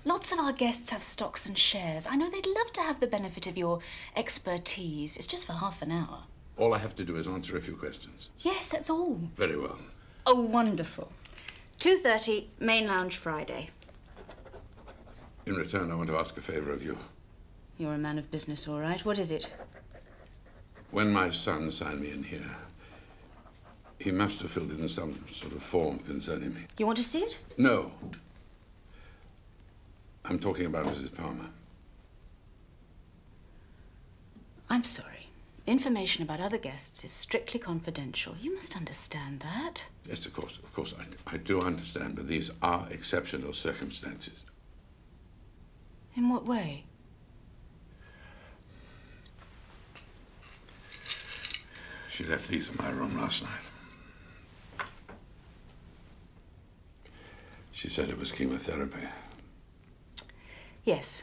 Lots of our guests have stocks and shares. I know they'd love to have the benefit of your expertise. It's just for half an hour. All I have to do is answer a few questions. Yes, that's all. Very well. Oh, wonderful. 2.30, main lounge Friday. In return, I want to ask a favor of you. You're a man of business, all right. What is it? When my son signed me in here, he must have filled in some sort of form concerning me. You want to see it? No. I'm talking about Mrs. Palmer. I'm sorry. Information about other guests is strictly confidential. You must understand that. Yes, of course, of course, I, I do understand, but these are exceptional circumstances. In what way? She left these in my room last night. She said it was chemotherapy. Yes.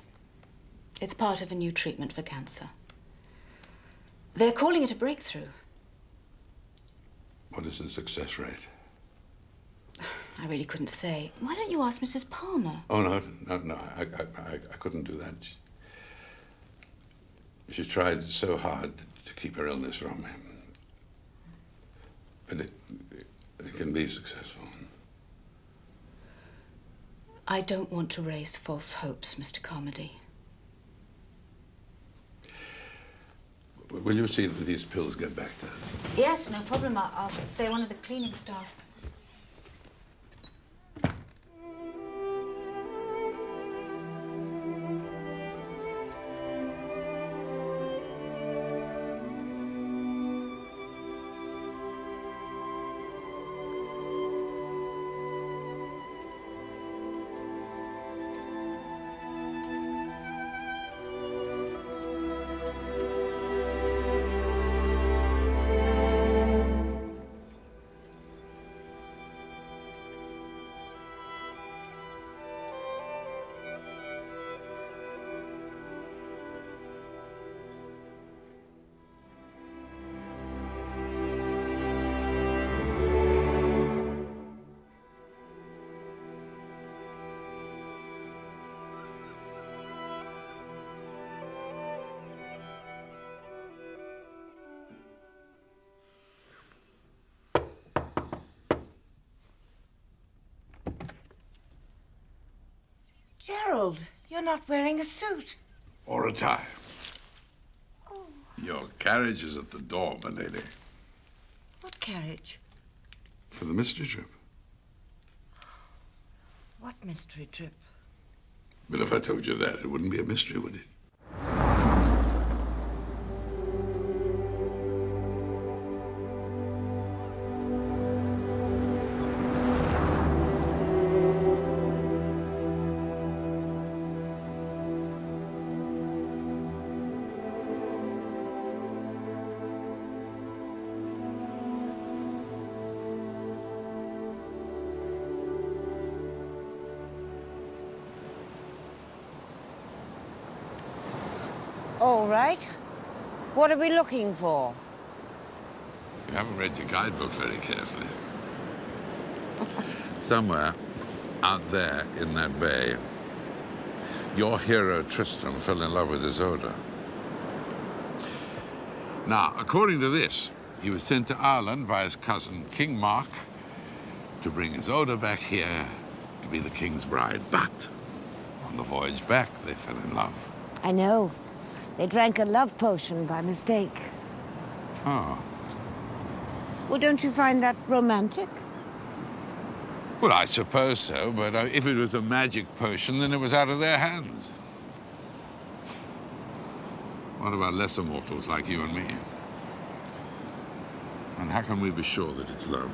It's part of a new treatment for cancer. They're calling it a breakthrough. What is the success rate? I really couldn't say. Why don't you ask Mrs. Palmer? Oh, no, no, no, I, I, I, I couldn't do that. She, she's tried so hard to keep her illness from me. But it, it can be successful. I don't want to raise false hopes, Mr. Carmody. Will you see that these pills get back to her? Yes, no problem. I'll, I'll say one of the cleaning staff. Gerald, you're not wearing a suit. Or a tie. Oh. Your carriage is at the door, my lady. What carriage? For the mystery trip. What mystery trip? Well, if I told you that, it wouldn't be a mystery, would it? What are we looking for? You haven't read your guidebook very carefully. Somewhere out there in that bay, your hero Tristan fell in love with Isolde. Now, according to this, he was sent to Ireland by his cousin King Mark to bring Isolde back here to be the king's bride. But on the voyage back, they fell in love. I know. They drank a love potion by mistake. Oh. Well, don't you find that romantic? Well, I suppose so, but uh, if it was a magic potion, then it was out of their hands. What about lesser mortals like you and me? And how can we be sure that it's love?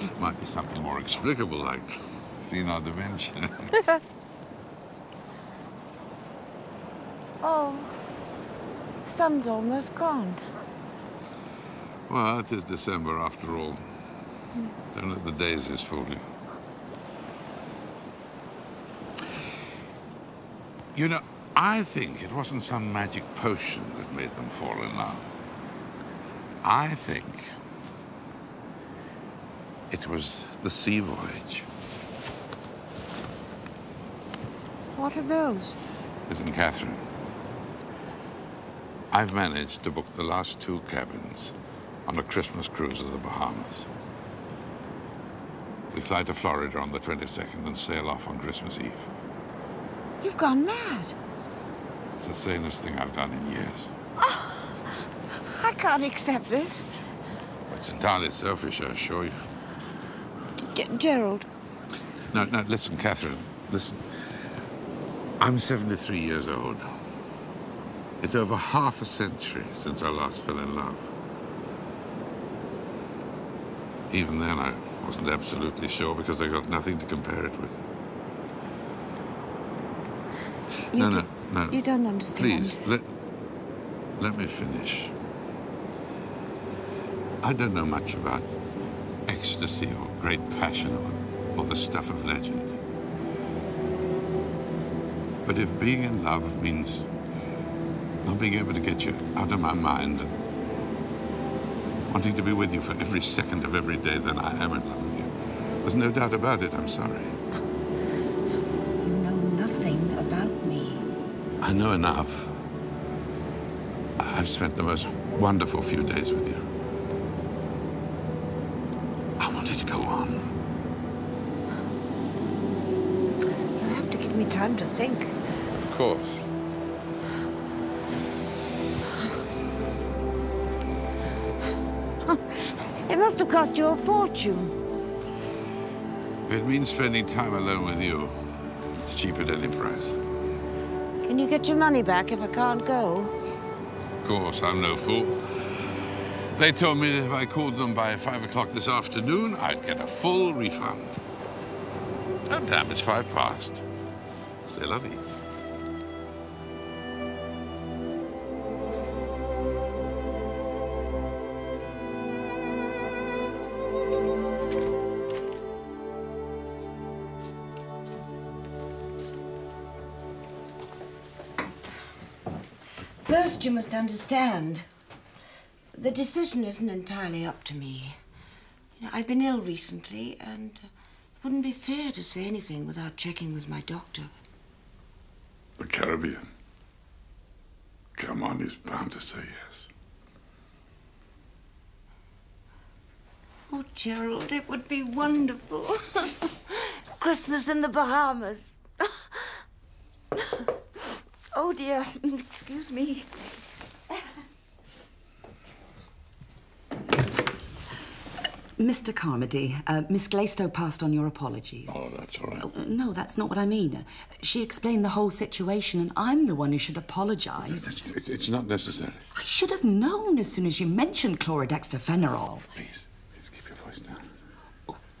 It might be something more explicable, like senile dementia. oh, sun's almost gone. well, it is December after all. Don't let the daisies fool you. You know, I think it wasn't some magic potion that made them fall in love. I think it was the sea voyage. What are those? Isn't Catherine. I've managed to book the last two cabins on a Christmas cruise of the Bahamas. We fly to Florida on the 22nd and sail off on Christmas Eve. You've gone mad. It's the sanest thing I've done in years. Oh, I can't accept this. It's entirely selfish, I assure you. G Gerald, No, no, listen, Catherine. Listen, I'm 73 years old. It's over half a century since I last fell in love. Even then, I wasn't absolutely sure because I got nothing to compare it with. You no, no, no. you don't understand. Please, let, let me finish. I don't know much about ecstasy or great passion or, or the stuff of legend. But if being in love means not being able to get you out of my mind and wanting to be with you for every second of every day, then I am in love with you. There's no doubt about it, I'm sorry. You know nothing about me. I know enough. I've spent the most wonderful few days with you. I wanted to go on. You'll have to give me time to think. Of course. Have cost you a fortune. It means spending time alone with you, it's cheap at any price. Can you get your money back if I can't go? Of course, I'm no fool. They told me that if I called them by five o'clock this afternoon, I'd get a full refund. Damn, it's five past. C'est la vie. You must understand. The decision isn't entirely up to me. You know, I've been ill recently, and uh, it wouldn't be fair to say anything without checking with my doctor. The Caribbean. Come on, he's bound to say yes. Oh, Gerald, it would be wonderful. Christmas in the Bahamas. oh, dear. Excuse me. Mr. Carmody, uh, Miss Glaistow passed on your apologies. Oh, that's all right. Uh, No, that's not what I mean. She explained the whole situation, and I'm the one who should apologise. It's, it's, not necessary. I should have known as soon as you mentioned chlorodextrophenerol. Please, please keep your voice down.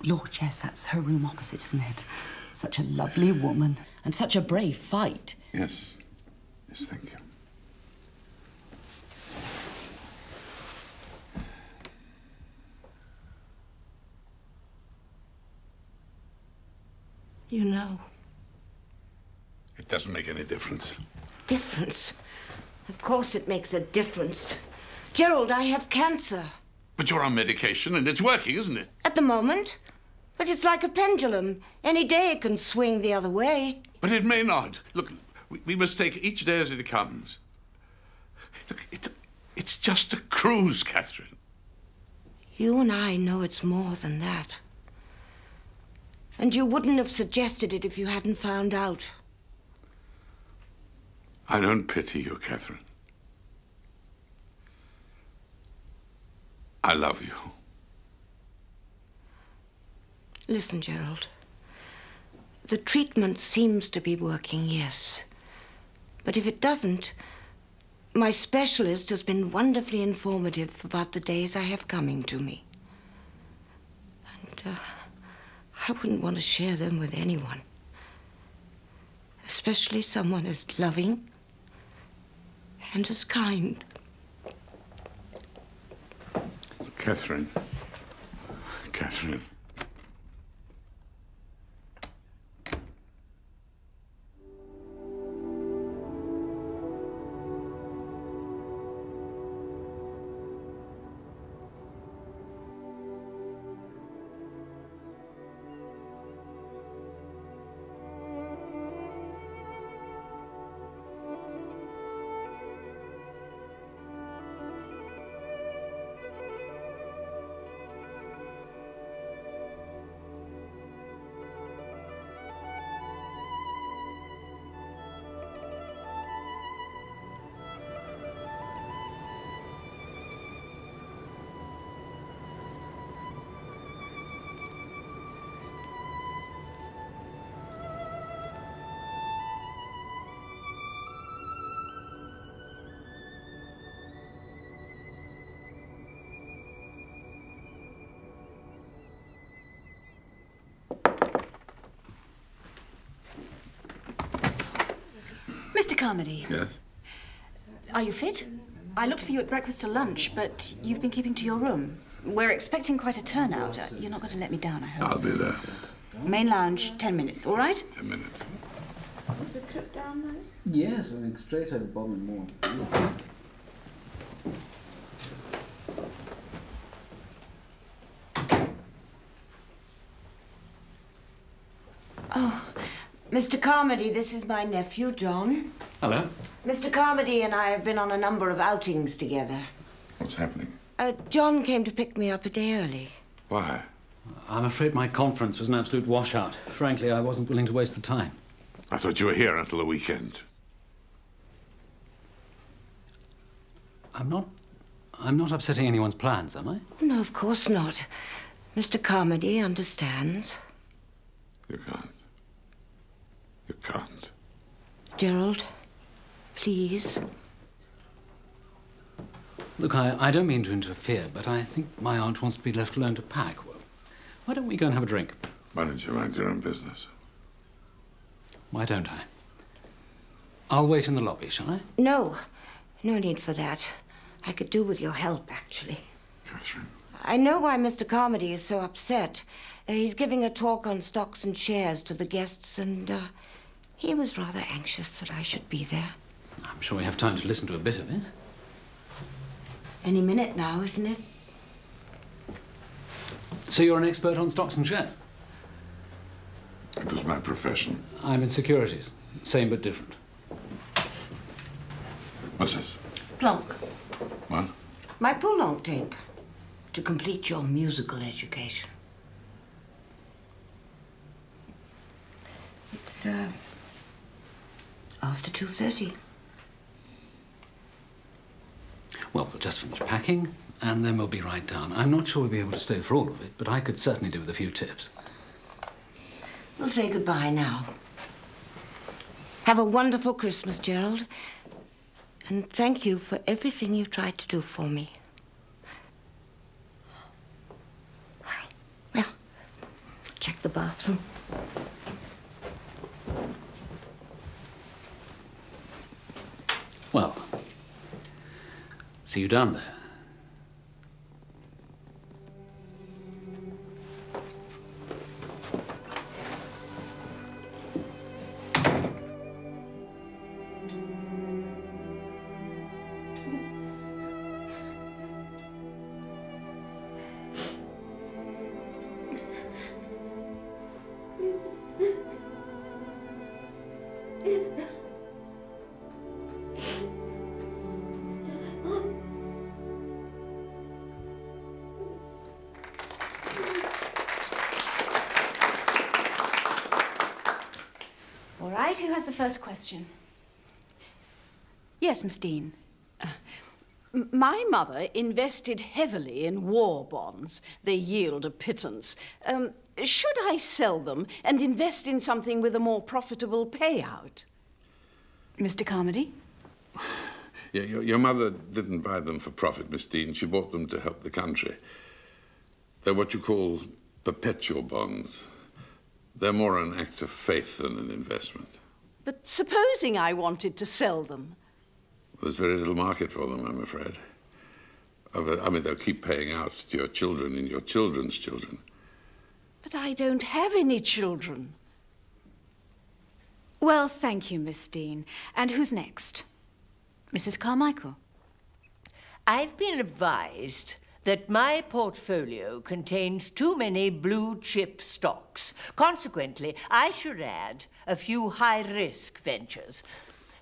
Lord, yes, that's her room opposite, isn't it? Such a lovely woman, and such a brave fight. Yes, thank you. You know, It doesn't make any difference. difference. Of course it makes a difference. Gerald, I have cancer. But you're on medication and it's working, isn't it? At the moment. But it's like a pendulum. Any day it can swing the other way. But it may not. Look, we, we must take each day as it comes. Look, it's, it's just a cruise, Catherine. You and I know it's more than that. And you wouldn't have suggested it if you hadn't found out. I don't pity you, Catherine. I love you. Listen, Gerald. The treatment seems to be working, yes. But if it doesn't, my specialist has been wonderfully informative about the days I have coming to me. And uh, I wouldn't want to share them with anyone. Especially someone as loving and as kind. Catherine. Catherine. Carmody, Yes? are you fit? I looked for you at breakfast or lunch, but you've been keeping to your room. We're expecting quite a turnout. Uh, You're not going to let me down, I hope. I'll be there. Main lounge, ten minutes, all right? Ten minutes. Is the trip down nice? Yes, I think straight over Bodmin Moor. Oh, Mr. Carmody, this is my nephew, John. Hello. Mr. Carmody and I have been on a number of outings together. What's happening? Uh, John came to pick me up a day early. Why? I'm afraid my conference was an absolute washout. Frankly, I wasn't willing to waste the time. I thought you were here until the weekend. I'm not. I'm not upsetting anyone's plans, am I? No, of course not. Mr. Carmody understands. You can't. You can't. Gerald, please. Look, I, I don't mean to interfere, but I think my aunt wants to be left alone to pack. Why don't we go and have a drink? Why don't you mind your own business? Why don't I? I'll wait in the lobby, shall I? No, no need for that. I could do with your help, actually. Catherine. I know why Mr. Carmody is so upset. Uh, he's giving a talk on stocks and shares to the guests, and uh, he was rather anxious that I should be there. I'm sure we have time to listen to a bit of it. Any minute now, isn't it? So you're an expert on stocks and shares? It was my profession. I'm in securities. Same but different. What's this? Plonk. What? My Poulenc tape. To complete your musical education. It's, uh, after 2.30. Well, we'll just finish packing, and then we'll be right down. I'm not sure we'll be able to stay for all of it, but I could certainly do with a few tips. We'll say goodbye now. Have a wonderful Christmas, Gerald. And thank you for everything you've tried to do for me. Well, check the bathroom. Well, see you down there. Yes, Miss Dean. Uh, my mother invested heavily in war bonds. They yield a pittance. Um, should I sell them and invest in something with a more profitable payout? Mr. Carmody? Yeah, your, your mother didn't buy them for profit, Miss Dean. She bought them to help the country. They're what you call perpetual bonds. They're more an act of faith than an investment. But supposing I wanted to sell them, There's very little market for them, I'm afraid. I mean, they'll keep paying out to your children and your children's children. but I don't have any children. Well, thank you, Miss Dean. And who's next? Mrs. Carmichael. I've been advised that my portfolio contains too many blue chip stocks. Consequently, I should add a few high risk ventures.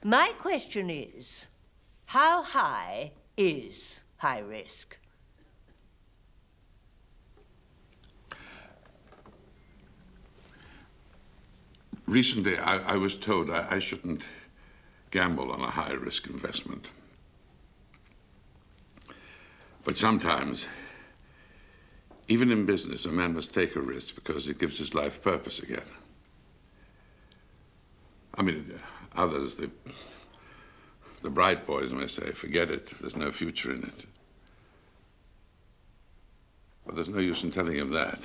My question is how high is high risk? Recently, I, I was told I, I shouldn't gamble on a high risk investment. But sometimes, even in business, a man must take a risk because it gives his life purpose again. I mean, others, the, the bright boys may say, forget it, there's no future in it. But there's no use in telling him that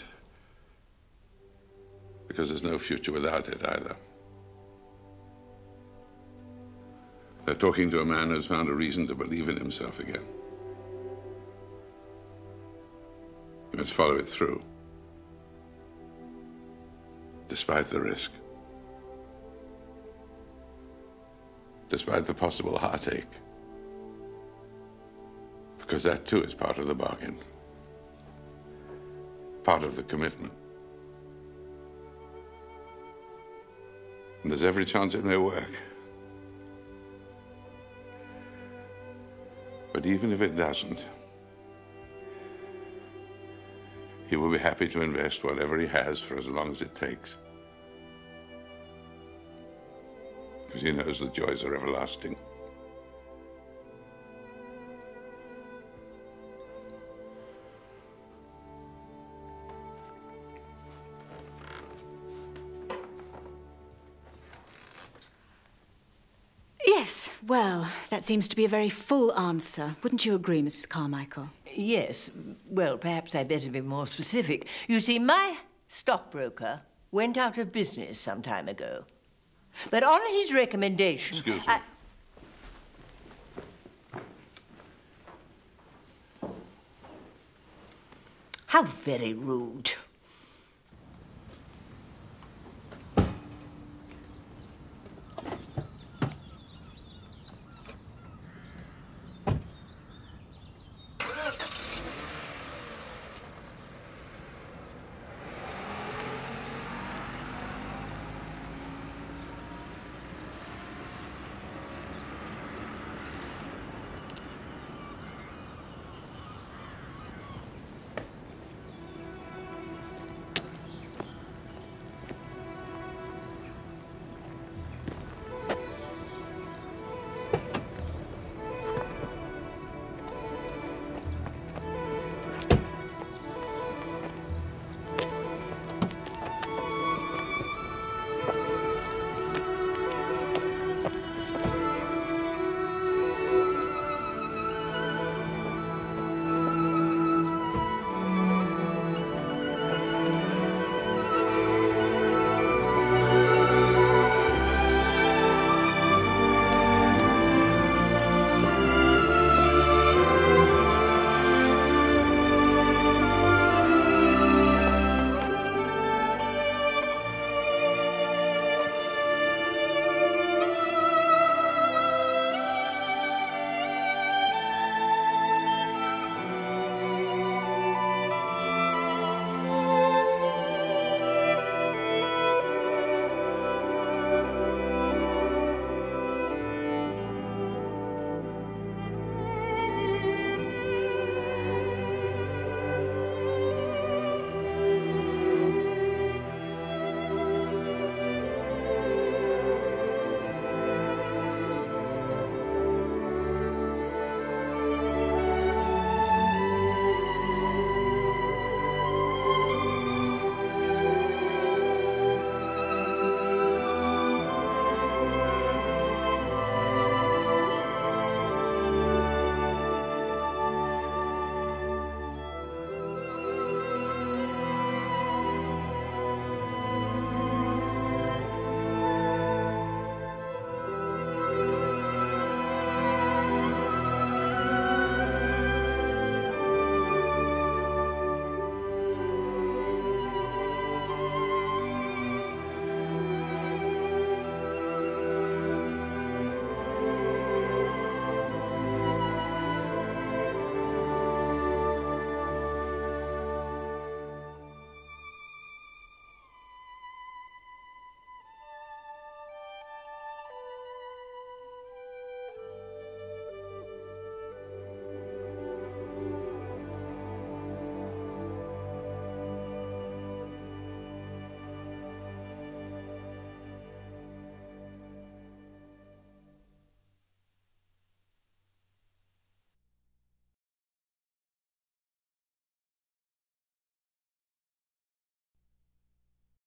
because there's no future without it either. They're talking to a man who's found a reason to believe in himself again. Let's follow it through. Despite the risk. Despite the possible heartache. Because that too is part of the bargain. Part of the commitment. And there's every chance it may work. But even if it doesn't, he will be happy to invest whatever he has for as long as it takes. Because he knows the joys are everlasting. Yes, well, that seems to be a very full answer. Wouldn't you agree, Mrs. Carmichael? Yes, well, perhaps I'd better be more specific. You see, my stockbroker went out of business some time ago. But on his recommendation. Excuse me. I- How very rude.